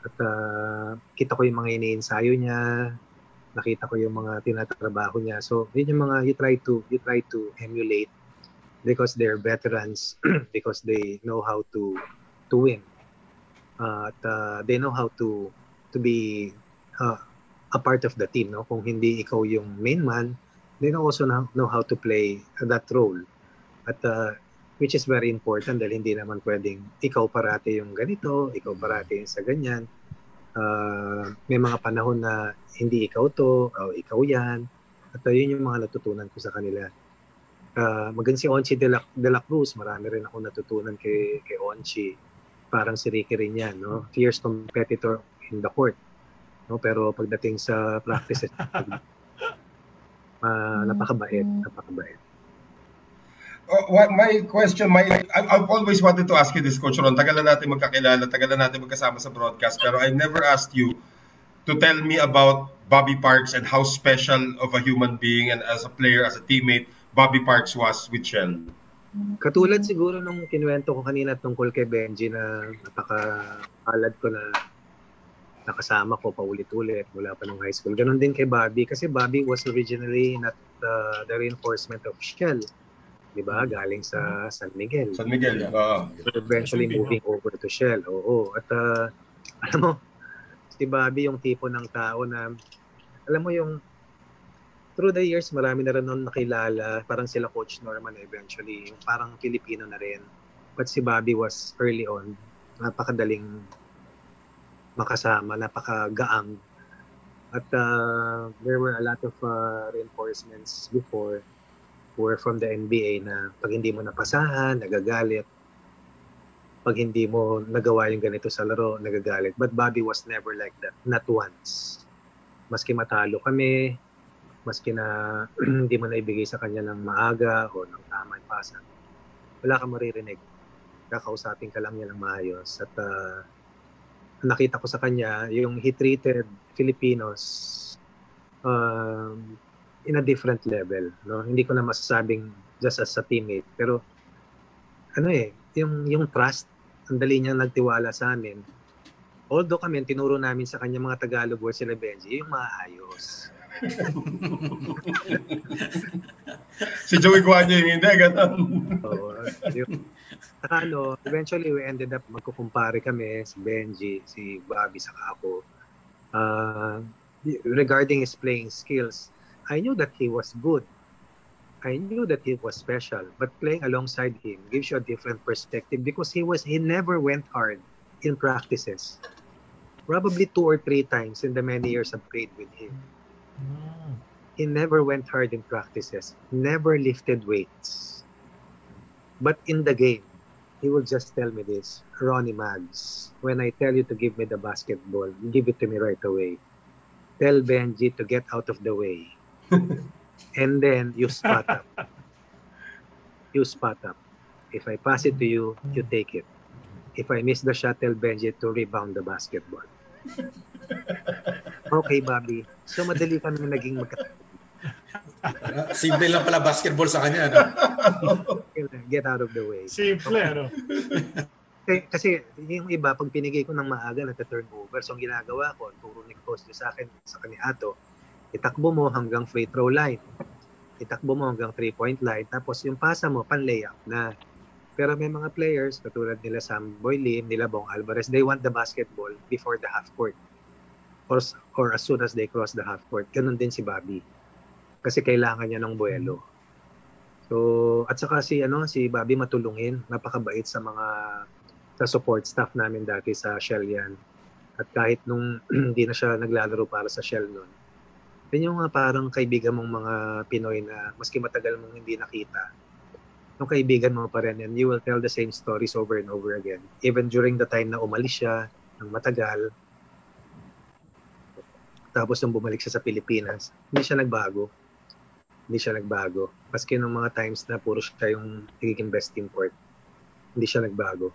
At uh, kita ko yung mga iniensayo niya, nakita ko yung mga tinatrabaho niya. So, yun yung mga you try to you try to emulate because they're veterans *clears throat* because they know how to to win. Uh, at uh, they know how to to be uh, a part of the team, no? Kung hindi ikaw yung main man, they also know, know how to play that role. At uh, which is very important dahil hindi naman pwedeng ikaw parati yung ganito, ikaw parati yung sa ganyan. Uh, may mga panahon na hindi ikaw to, o ikaw yan. At uh, yun yung mga natutunan ko sa kanila. Uh, maganda si Onchi de la, de la Cruz, marami rin ako natutunan kay, kay Onchi. Parang si Ricky rin yan, no? Fierce competitor in the court. No? Pero pagdating sa practice, uh, *laughs* napakabait, napakabait. Uh, what my question, my I, I've always wanted to ask you this, Coach Ron. Tagal na natin magkakilala, tagal na natin magkasama sa broadcast, pero I never asked you to tell me about Bobby Parks and how special of a human being and as a player, as a teammate, Bobby Parks was with Shell. Katulad siguro nung kinuwento ko kanina tungkol kay Benji na napaka-alad ko na nakasama ko paulit-ulit mula pa nung high school. Ganon din kay Bobby kasi Bobby was originally not uh, the reinforcement of Shell di ba? Galing sa San Miguel. San Miguel, yeah. Uh, eventually moving over to Shell. Oo. At uh, alam mo, si Bobby yung tipo ng tao na, alam mo yung, through the years, marami na rin nun nakilala. Parang sila Coach Norman eventually. Yung parang Filipino na rin. But si Bobby was early on. Napakadaling makasama, napakagaang. At uh, there were a lot of uh, reinforcements before were from the NBA na pag hindi mo napasahan, nagagalit. Pag hindi mo nagawa yung ganito sa laro, nagagalit. But Bobby was never like that. Not once. Maski matalo kami, maski na *clears throat* hindi mo naibigay sa kanya ng maaga o ng tama yung pasa, wala kang maririnig. Kakausapin ka lang niya ng maayos. At uh, nakita ko sa kanya, yung he treated Filipinos um, in a different level. No? Hindi ko na masasabing just as a teammate. Pero ano eh, yung, yung trust, ang dali niyang nagtiwala sa amin. Although kami, tinuro namin sa kanya mga Tagalog words sila Benji, yung maayos. *laughs* si Joey Guanyo yung hindi, gano'n. Oo. Yung, ano, eventually we ended up magkukumpare kami, si Benji, si Bobby, saka ako. Uh, regarding his playing skills, I knew that he was good. I knew that he was special, but playing alongside him gives you a different perspective because he was he never went hard in practices. Probably two or three times in the many years I've played with him. He never went hard in practices, never lifted weights. But in the game, he will just tell me this, Ronnie Mags, when I tell you to give me the basketball, give it to me right away. Tell Benji to get out of the way *laughs* and then you spot up. You spot up. If I pass it to you, you take it. If I miss the shot, tell Benji to rebound the basketball. Okay, Bobby. So madali kami naging magka Simple lang pala basketball sa kanya. No? Get out of the way. Simple, ano? Kasi, kasi yung iba, pag pinigay ko ng maaga, nagka-turnover. So, ang ginagawa ko, turo ni coach sa akin, sa kaniato, itakbo mo hanggang free throw line. Itakbo mo hanggang three-point line. Tapos yung pasa mo, pan-layup na. Pero may mga players, katulad nila Sam Boy Lim, nila Bong Alvarez, they want the basketball before the half court. Or, or as soon as they cross the half court. Ganun din si Bobby. Kasi kailangan niya ng buwelo. So, at saka si, ano, si Bobby matulungin. Napakabait sa mga sa support staff namin dati sa Shell yan. At kahit nung *clears throat* hindi na siya naglalaro para sa Shell noon, yan yung uh, parang kaibigan mong mga Pinoy na maski matagal mong hindi nakita, yung kaibigan mo pa rin and you will tell the same stories over and over again. Even during the time na umalis siya ng matagal, tapos nung bumalik siya sa Pilipinas, hindi siya nagbago. Hindi siya nagbago. Maski nung mga times na puro siya yung nagiging best import, hindi siya nagbago.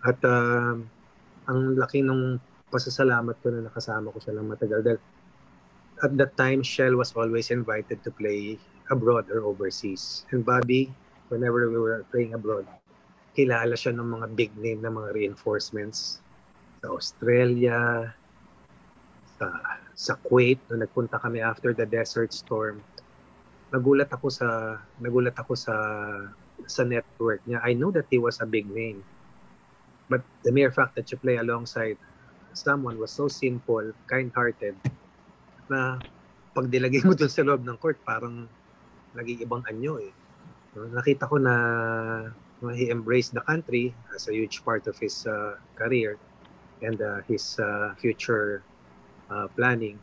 At uh, ang laki nung pasasalamat ko na nakasama ko siya ng matagal dahil at that time, Shell was always invited to play abroad or overseas. And Bobby, whenever we were playing abroad, kilala siya ng mga big name na mga reinforcements sa Australia, sa, sa Kuwait, nung nagpunta kami after the Desert Storm. Nagulat ako sa nagulat ako sa sa network niya. I know that he was a big name. But the mere fact that you play alongside someone was so simple, kind-hearted, na pag dilagay mo dun sa loob ng court, parang naging ibang anyo eh. Nakita ko na he embraced the country as a huge part of his uh, career and uh, his uh, future uh, planning.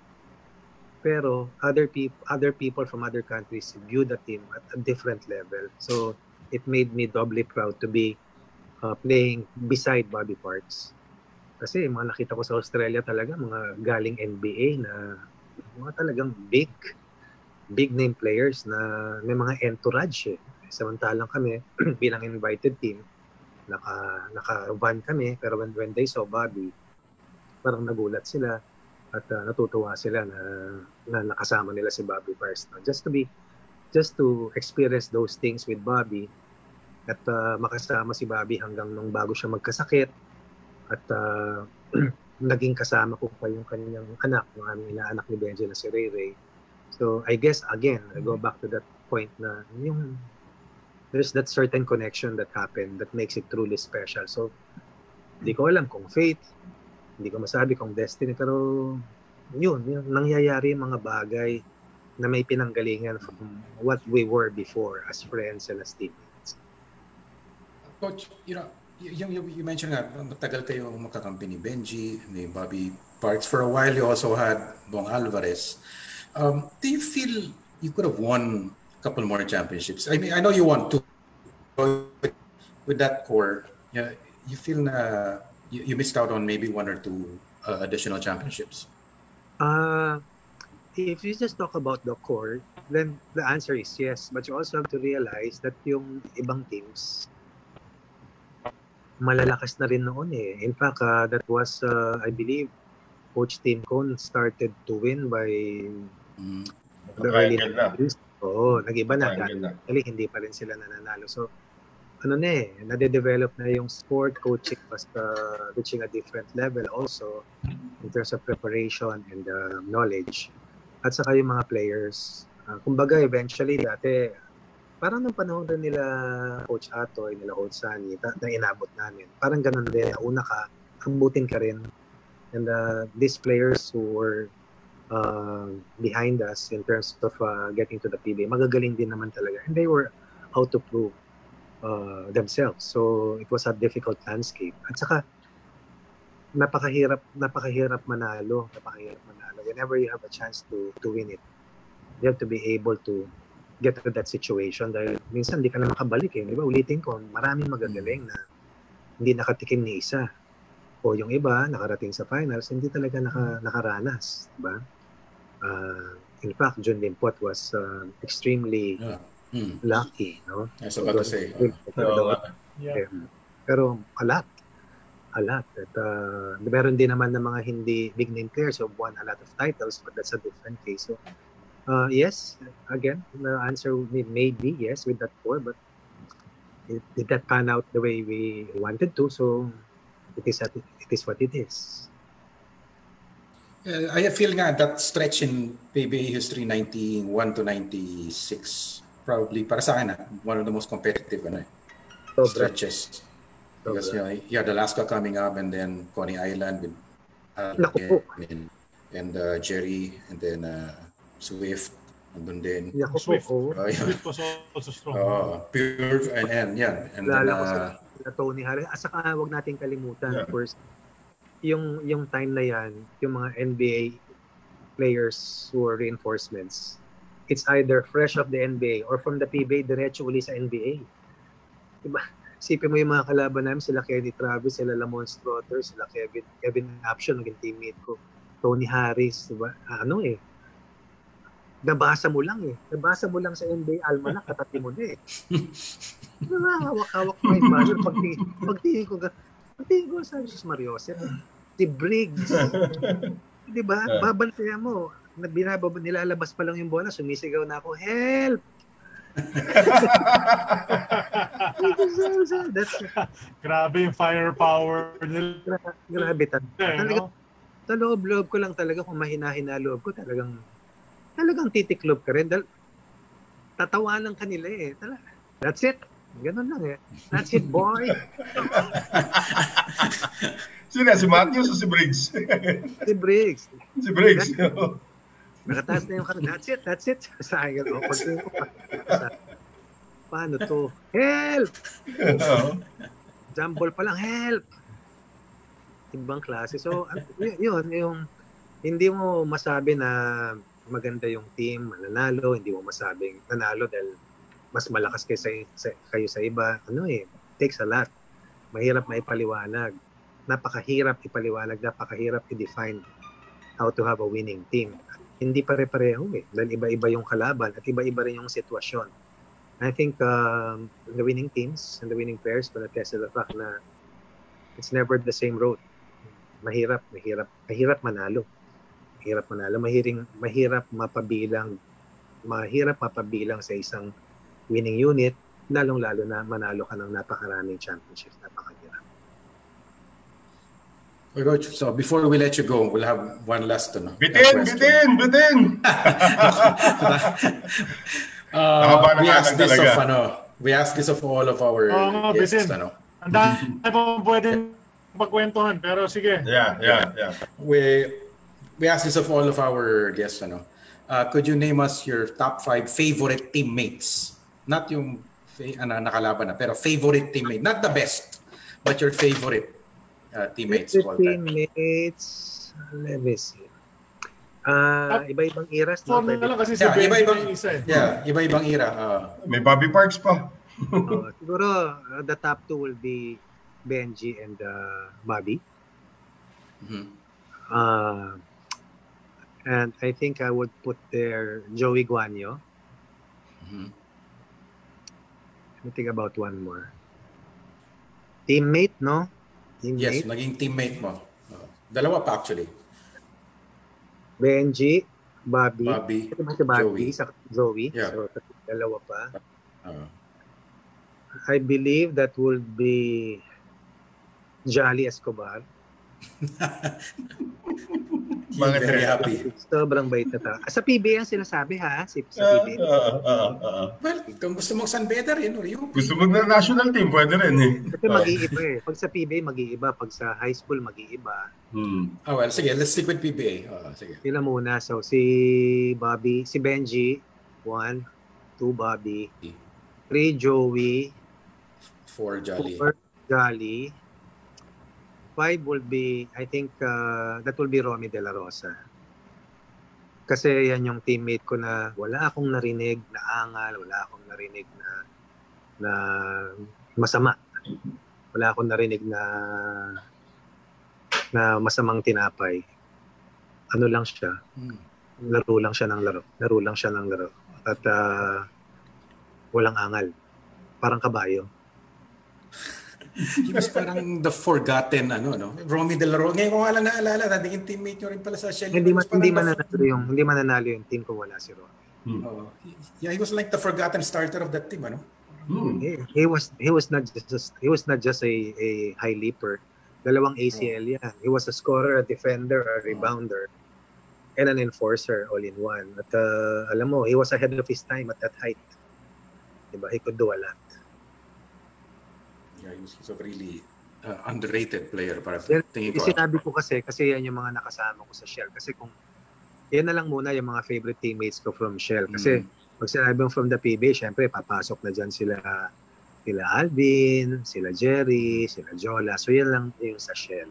Pero other people other people from other countries view the team at a different level. So it made me doubly proud to be uh, playing beside Bobby Parks. Kasi mga nakita ko sa Australia talaga mga galing NBA na mga talagang big big name players na may mga entourage eh. Samantalang kami *clears throat* bilang invited team naka naka van kami pero when, when they saw Bobby parang nagulat sila at uh, natutuwa sila na, na nakasama nila si Bobby first. Just to be just to experience those things with Bobby at uh, makasama si Bobby hanggang nung bago siya magkasakit at uh, *clears throat* naging kasama ko pa yung kanyang anak, yung aming inaanak ni Benji na si Ray Ray. So I guess again, I go back to that point na yung there's that certain connection that happened that makes it truly special. So hindi ko alam kung fate, hindi ko masabi kung destiny, pero yun, yun nangyayari yung mga bagay na may pinanggalingan from what we were before as friends and as teammates. Coach, you know, yung, you, you mentioned nga, matagal kayo makakampi ni Benji, ni Bobby Parks. For a while, you also had Bong Alvarez. Um, do you feel you could have won couple more championships. I mean, I know you want to with that core. Yeah, you feel na you, you missed out on maybe one or two uh, additional championships. Uh, if you just talk about the core, then the answer is yes. But you also have to realize that yung ibang teams, malalakas na rin noon eh. In fact, uh, that was, uh, I believe, Coach Tim Cone started to win by Mm. the early Triangle na. 90s. Oo, nag-iba na. Actually, hindi pa rin sila nananalo. So, ano na eh, nade-develop na yung sport coaching basta reaching a different level also in terms of preparation and uh, knowledge. At saka yung mga players. Uh, kumbaga, eventually, dati, parang nung panahon rin nila Coach Atoy, nila Coach Sani, ta- na inabot namin. Parang ganun din. Una ka, abutin ka rin. And uh, these players who were uh, behind us in terms of uh, getting to the PBA, magagaling din naman talaga. And they were out to prove uh, themselves. So it was a difficult landscape. At saka napakahirap napakahirap manalo, napakahirap manalo. Whenever you have a chance to to win it, you have to be able to get to that situation dahil minsan hindi ka na makabalik eh. Di ba? Ulitin ko, maraming magagaling na hindi nakatikim ni isa. O yung iba, nakarating sa finals, hindi talaga naka, nakaranas. Di ba? Uh, in fact, Jun Limpot was uh, extremely Yeah. Mm. lucky, no? I was about to say. uh, Oo nga. Yeah. Pero a lot. A lot. At uh, meron din naman ng mga hindi big name players who won a lot of titles, but that's a different case. So, uh, yes, again, the answer may, may be yes with that core, but it, did that pan out the way we wanted to? So, it is, at- it is what it is. Uh, I feel nga that stretch in PBA history 91 to 96 probably para sa akin ah, one of the most competitive ano, eh, Sobra. stretches. Because Sobra. you know, you had Alaska coming up and then Coney Island with uh, and, and uh, Jerry and then uh, Swift nandun din. Ako po, Swift. oh. Oh, yeah. Swift was also strong. Oh, pure and, and yan. And then, Lala sa uh, na Tony Harris. At saka huwag nating kalimutan, Yeah. first, yung, yung time na yan, yung mga NBA players who are reinforcements, it's either fresh off the NBA or from the PBA, diretso uli sa NBA. Diba? Sipin mo yung mga kalaban namin, sila Kenny Travis, sila Lamont Strotter, sila Kevin, Kevin Aption, naging teammate ko, Tony Harris, diba? Ano eh, nabasa mo lang eh. Nabasa mo lang sa NBA Almanac, katati mo na eh. *laughs* Diba, hawak-hawak ko yung buzzer. Pagtingin, pagtingin ko, pagtingin ko, sabi si Mario Jose, si Briggs. *laughs* Di ba? Ah. Babantayan mo. Na- Binababa, nilalabas pa lang yung bola, sumisigaw na ako, help! *laughs* That's Grabe yung firepower nila. gra- grabe talaga. Talaga, sa loob-loob ko lang talaga kung mahina-hina loob ko talagang talagang titiklob ka rin. Dal- tatawanan ka nila eh. Talaga. That's it. Ganun lang eh. That's it, boy. *laughs* Sino? Si Matthews o si Briggs? Si Briggs. si Briggs. Nakataas na yung kami. That's it, that's it. *laughs* Sa akin, oh, pag ko pa. sa- Paano to? Help! Jumble pa lang, help! Ibang klase. So, yun, yung hindi mo masabi na maganda yung team, mananalo, hindi mo masabing nanalo dahil mas malakas kayo sa, sa- kayo sa iba. Ano eh, takes a lot. Mahirap maipaliwanag. Napakahirap ipaliwanag, napakahirap i-define how to have a winning team. Hindi pare-pareho eh. Dahil iba-iba yung kalaban at iba-iba rin yung sitwasyon. I think um, the winning teams and the winning players will attest to the fact na it's never the same road. Mahirap, mahirap, mahirap manalo. Mahirap manalo, mahiring, mahirap mapabilang, mahirap mapabilang sa isang winning unit, lalong-lalo na manalo ka ng napakaraming championships, napakahirap. Coach, so before we let you go, we'll have one last ano, Bitin, question. bitin, bitin! *laughs* Uh, we ask this of talaga. ano, we ask this of all of our nga, guests, bitin. ano. Ang dami pong pwedeng pagkwentuhan, pero sige. Yeah, yeah, yeah. We we ask this of all of our guests, ano. Uh, could you name us your top five favorite teammates? Not yung fa- ano, nakalaban na, pero favorite teammate. Not the best, but your favorite uh, teammates of all time. teammates, let me see. Ah, iba-ibang eras, So, no? na lang kasi si Yeah, iba-ibang- isa eh. Yeah, iba-ibang era. Uh, May Bobby Parks pa. oh, *laughs* siguro, uh, the top two will be Benji and uh, Bobby. mhm. Uh, and I think I would put there Joey Guanyo. Mhm. Let me think about one more. Teammate, no? Yes, Teammate. naging teammate mo. Dalawa pa actually. Benji, Bobby. Bobby, Ito ba si Bobby? Joey. Sa Zoe. Yeah. So, dalawa pa. Uh, I believe that would be Jolly Escobar. Bakit very happy. Sobrang bait na tao. Sa PBA ang sinasabi ha? Si, sa Ah, PBA. ah, ah, ah. Well, kung gusto mong San Beda rin, or you. Gusto mo na national team, pwede rin eh. Kasi mag-iiba eh. Pag sa PBA, mag-iiba. Pag sa high school, mag-iiba. Hmm. Ah, well, sige, let's stick with PBA. Uh, sige. Sila muna. So, si Bobby, si Benji, one, two Bobby, three Joey, For Jolly. four Jolly, five will be, I think, uh, that will be Romy De La Rosa. Kasi yan yung teammate ko na wala akong narinig na angal, wala akong narinig na na masama. Wala akong narinig na na masamang tinapay. Ano lang siya, Hmm. laro lang siya ng laro. Laro lang siya ng laro. At ah, walang angal. Parang kabayo. He was parang the forgotten, ano, no? Romy De La Rosa. Ngayon ko nga lang naalala, naging teammate nyo rin pala sa Shell. Hindi man, hindi mananalo yung hindi mananalo yung team kung wala si Ron. Oh, he- yeah, he was like the forgotten starter of that team, ano? Hmm. He, he was he was not just he was not just a a high leaper. Dalawang ACL yan. He was a scorer, a defender, a rebounder, and an enforcer all in one. At uh, alam mo, he was ahead of his time at that height. Diba? He could do a lot. Yeah, he was, he's a really uh, underrated player para Yan, tingin ko. sinabi ko kasi, kasi yan yung mga nakasama ko sa Shell. Kasi kung, yan na lang muna yung mga favorite teammates ko from Shell. Kasi Mm. pag sinabi mo from the PBA, syempre papasok na dyan sila sila Alvin, sila Jerry, sila Jola. So yan lang yung sa Shell.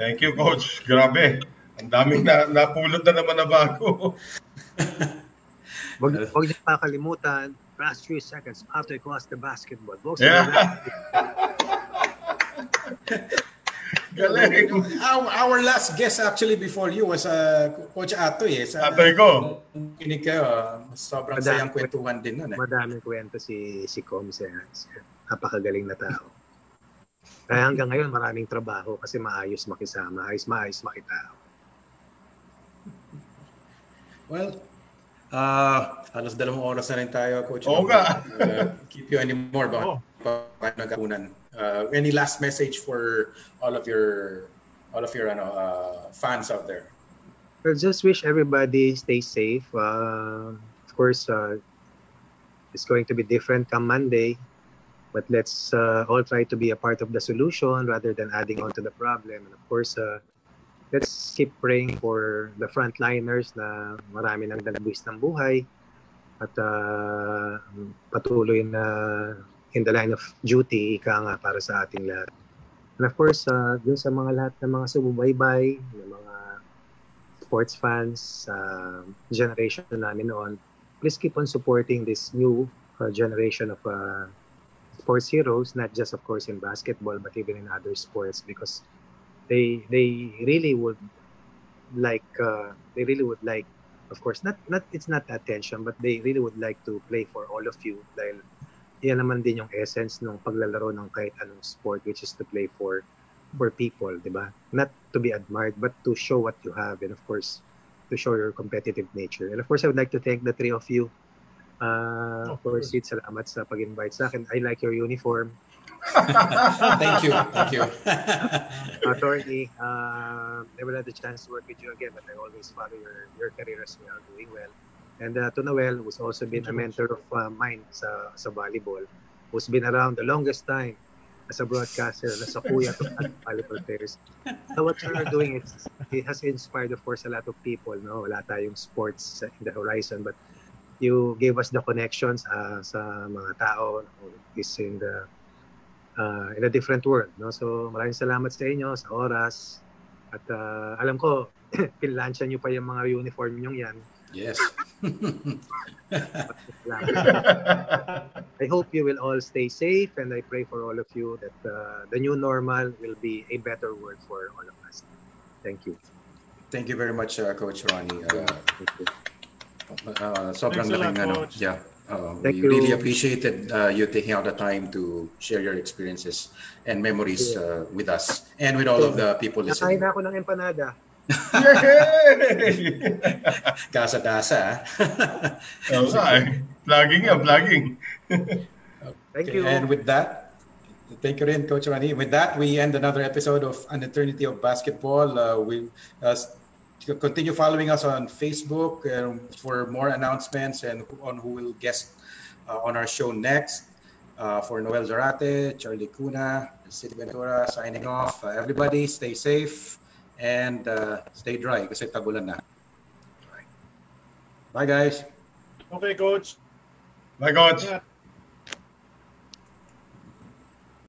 Thank you, Coach. Grabe. Ang daming na, napulot na naman na bago. *laughs* Wag, wag niyo pakalimutan, last few seconds after you cross the basketball. Box Yeah. *laughs* Galing. Our, our last guest actually before you was uh, Coach Atoy. Eh. Sa, Atay ko. Kinig kayo, uh, sobrang Madami. sayang kwentuhan din nun. Eh. Madaming kwento si si Combs. Eh. Napakagaling na tao. Kaya hanggang ngayon maraming trabaho kasi maayos makisama, ayos maayos makitao. Well, Uh, halos dalawang oras na rin tayo, Coach. Oo nga. Uh, keep you anymore ba? Oo. Pa- nagkakunan. Uh, any last message for all of your all of your ano, uh, fans out there? Well, just wish everybody stay safe. Uh, of course, uh, it's going to be different come Monday, but let's uh, all try to be a part of the solution rather than adding on to the problem. And of course, uh, let's keep praying for the frontliners na marami nang dalabis ng buhay at uh, patuloy na in the line of duty ika nga para sa ating lahat. And of course, uh, dun sa mga lahat ng mga sumubaybay, ng mga sports fans, uh, generation namin noon, please keep on supporting this new uh, generation of uh, sports heroes, not just of course in basketball, but even in other sports because they they really would like uh, they really would like of course not not it's not attention but they really would like to play for all of you dahil yan naman din yung essence ng paglalaro ng kahit anong sport which is to play for for people, 'di ba? Not to be admired but to show what you have and of course to show your competitive nature. And of course I would like to thank the three of you. Uh, Of course. Sid, salamat sa pag-invite sa akin. I like your uniform. Thank you, thank you. *laughs* Attorney, uh, never had the chance to work with you again, but I always follow your, your career as well, doing well. And uh, to Noel, who's also been a mentor of uh, mine sa, sa volleyball, who's been around the longest time as a broadcaster, as a kuya to *laughs* volleyball players. So what you're doing, is, it has inspired, of course, a lot of people. No? Wala tayong sports in the horizon, but you gave us the connections uh, sa mga tao who is in the uh, in a different world. No? So maraming salamat sa inyo, sa oras. At uh, alam ko, *clears throat* pinlansya nyo pa yung mga uniform nyo yan. yes. *laughs* I hope you will all stay safe and I pray for all of you that uh, the new normal will be a better world for all of us. Thank you. Thank you very much, uh, Coach Ronnie. Uh, Thank you. uh, sobrang Thanks a lot, laking ano. Yeah. Uh, Thank we really you. appreciated uh, you taking out the time to share your experiences and memories uh, with us and with all of the people Nakain listening. na ako ng empanada. *laughs* Yay! Kasa-dasa. ah. *laughs* Oo nga eh. Vlogging yan, vlogging. *laughs* Thank Okay, you. And with that, thank you rin, Coach Ronnie. With that, we end another episode of An Eternity of Basketball. Uh, we uh, s- continue following us on Facebook um, for more announcements and on who will guest uh, on our show next. Uh, for Noel Zarate, Charlie Cuna, Sid Ventura signing off. Uh, everybody, stay safe and uh, stay dry kasi tagulan na. Bye, guys. Okay, coach. My God. Yeah.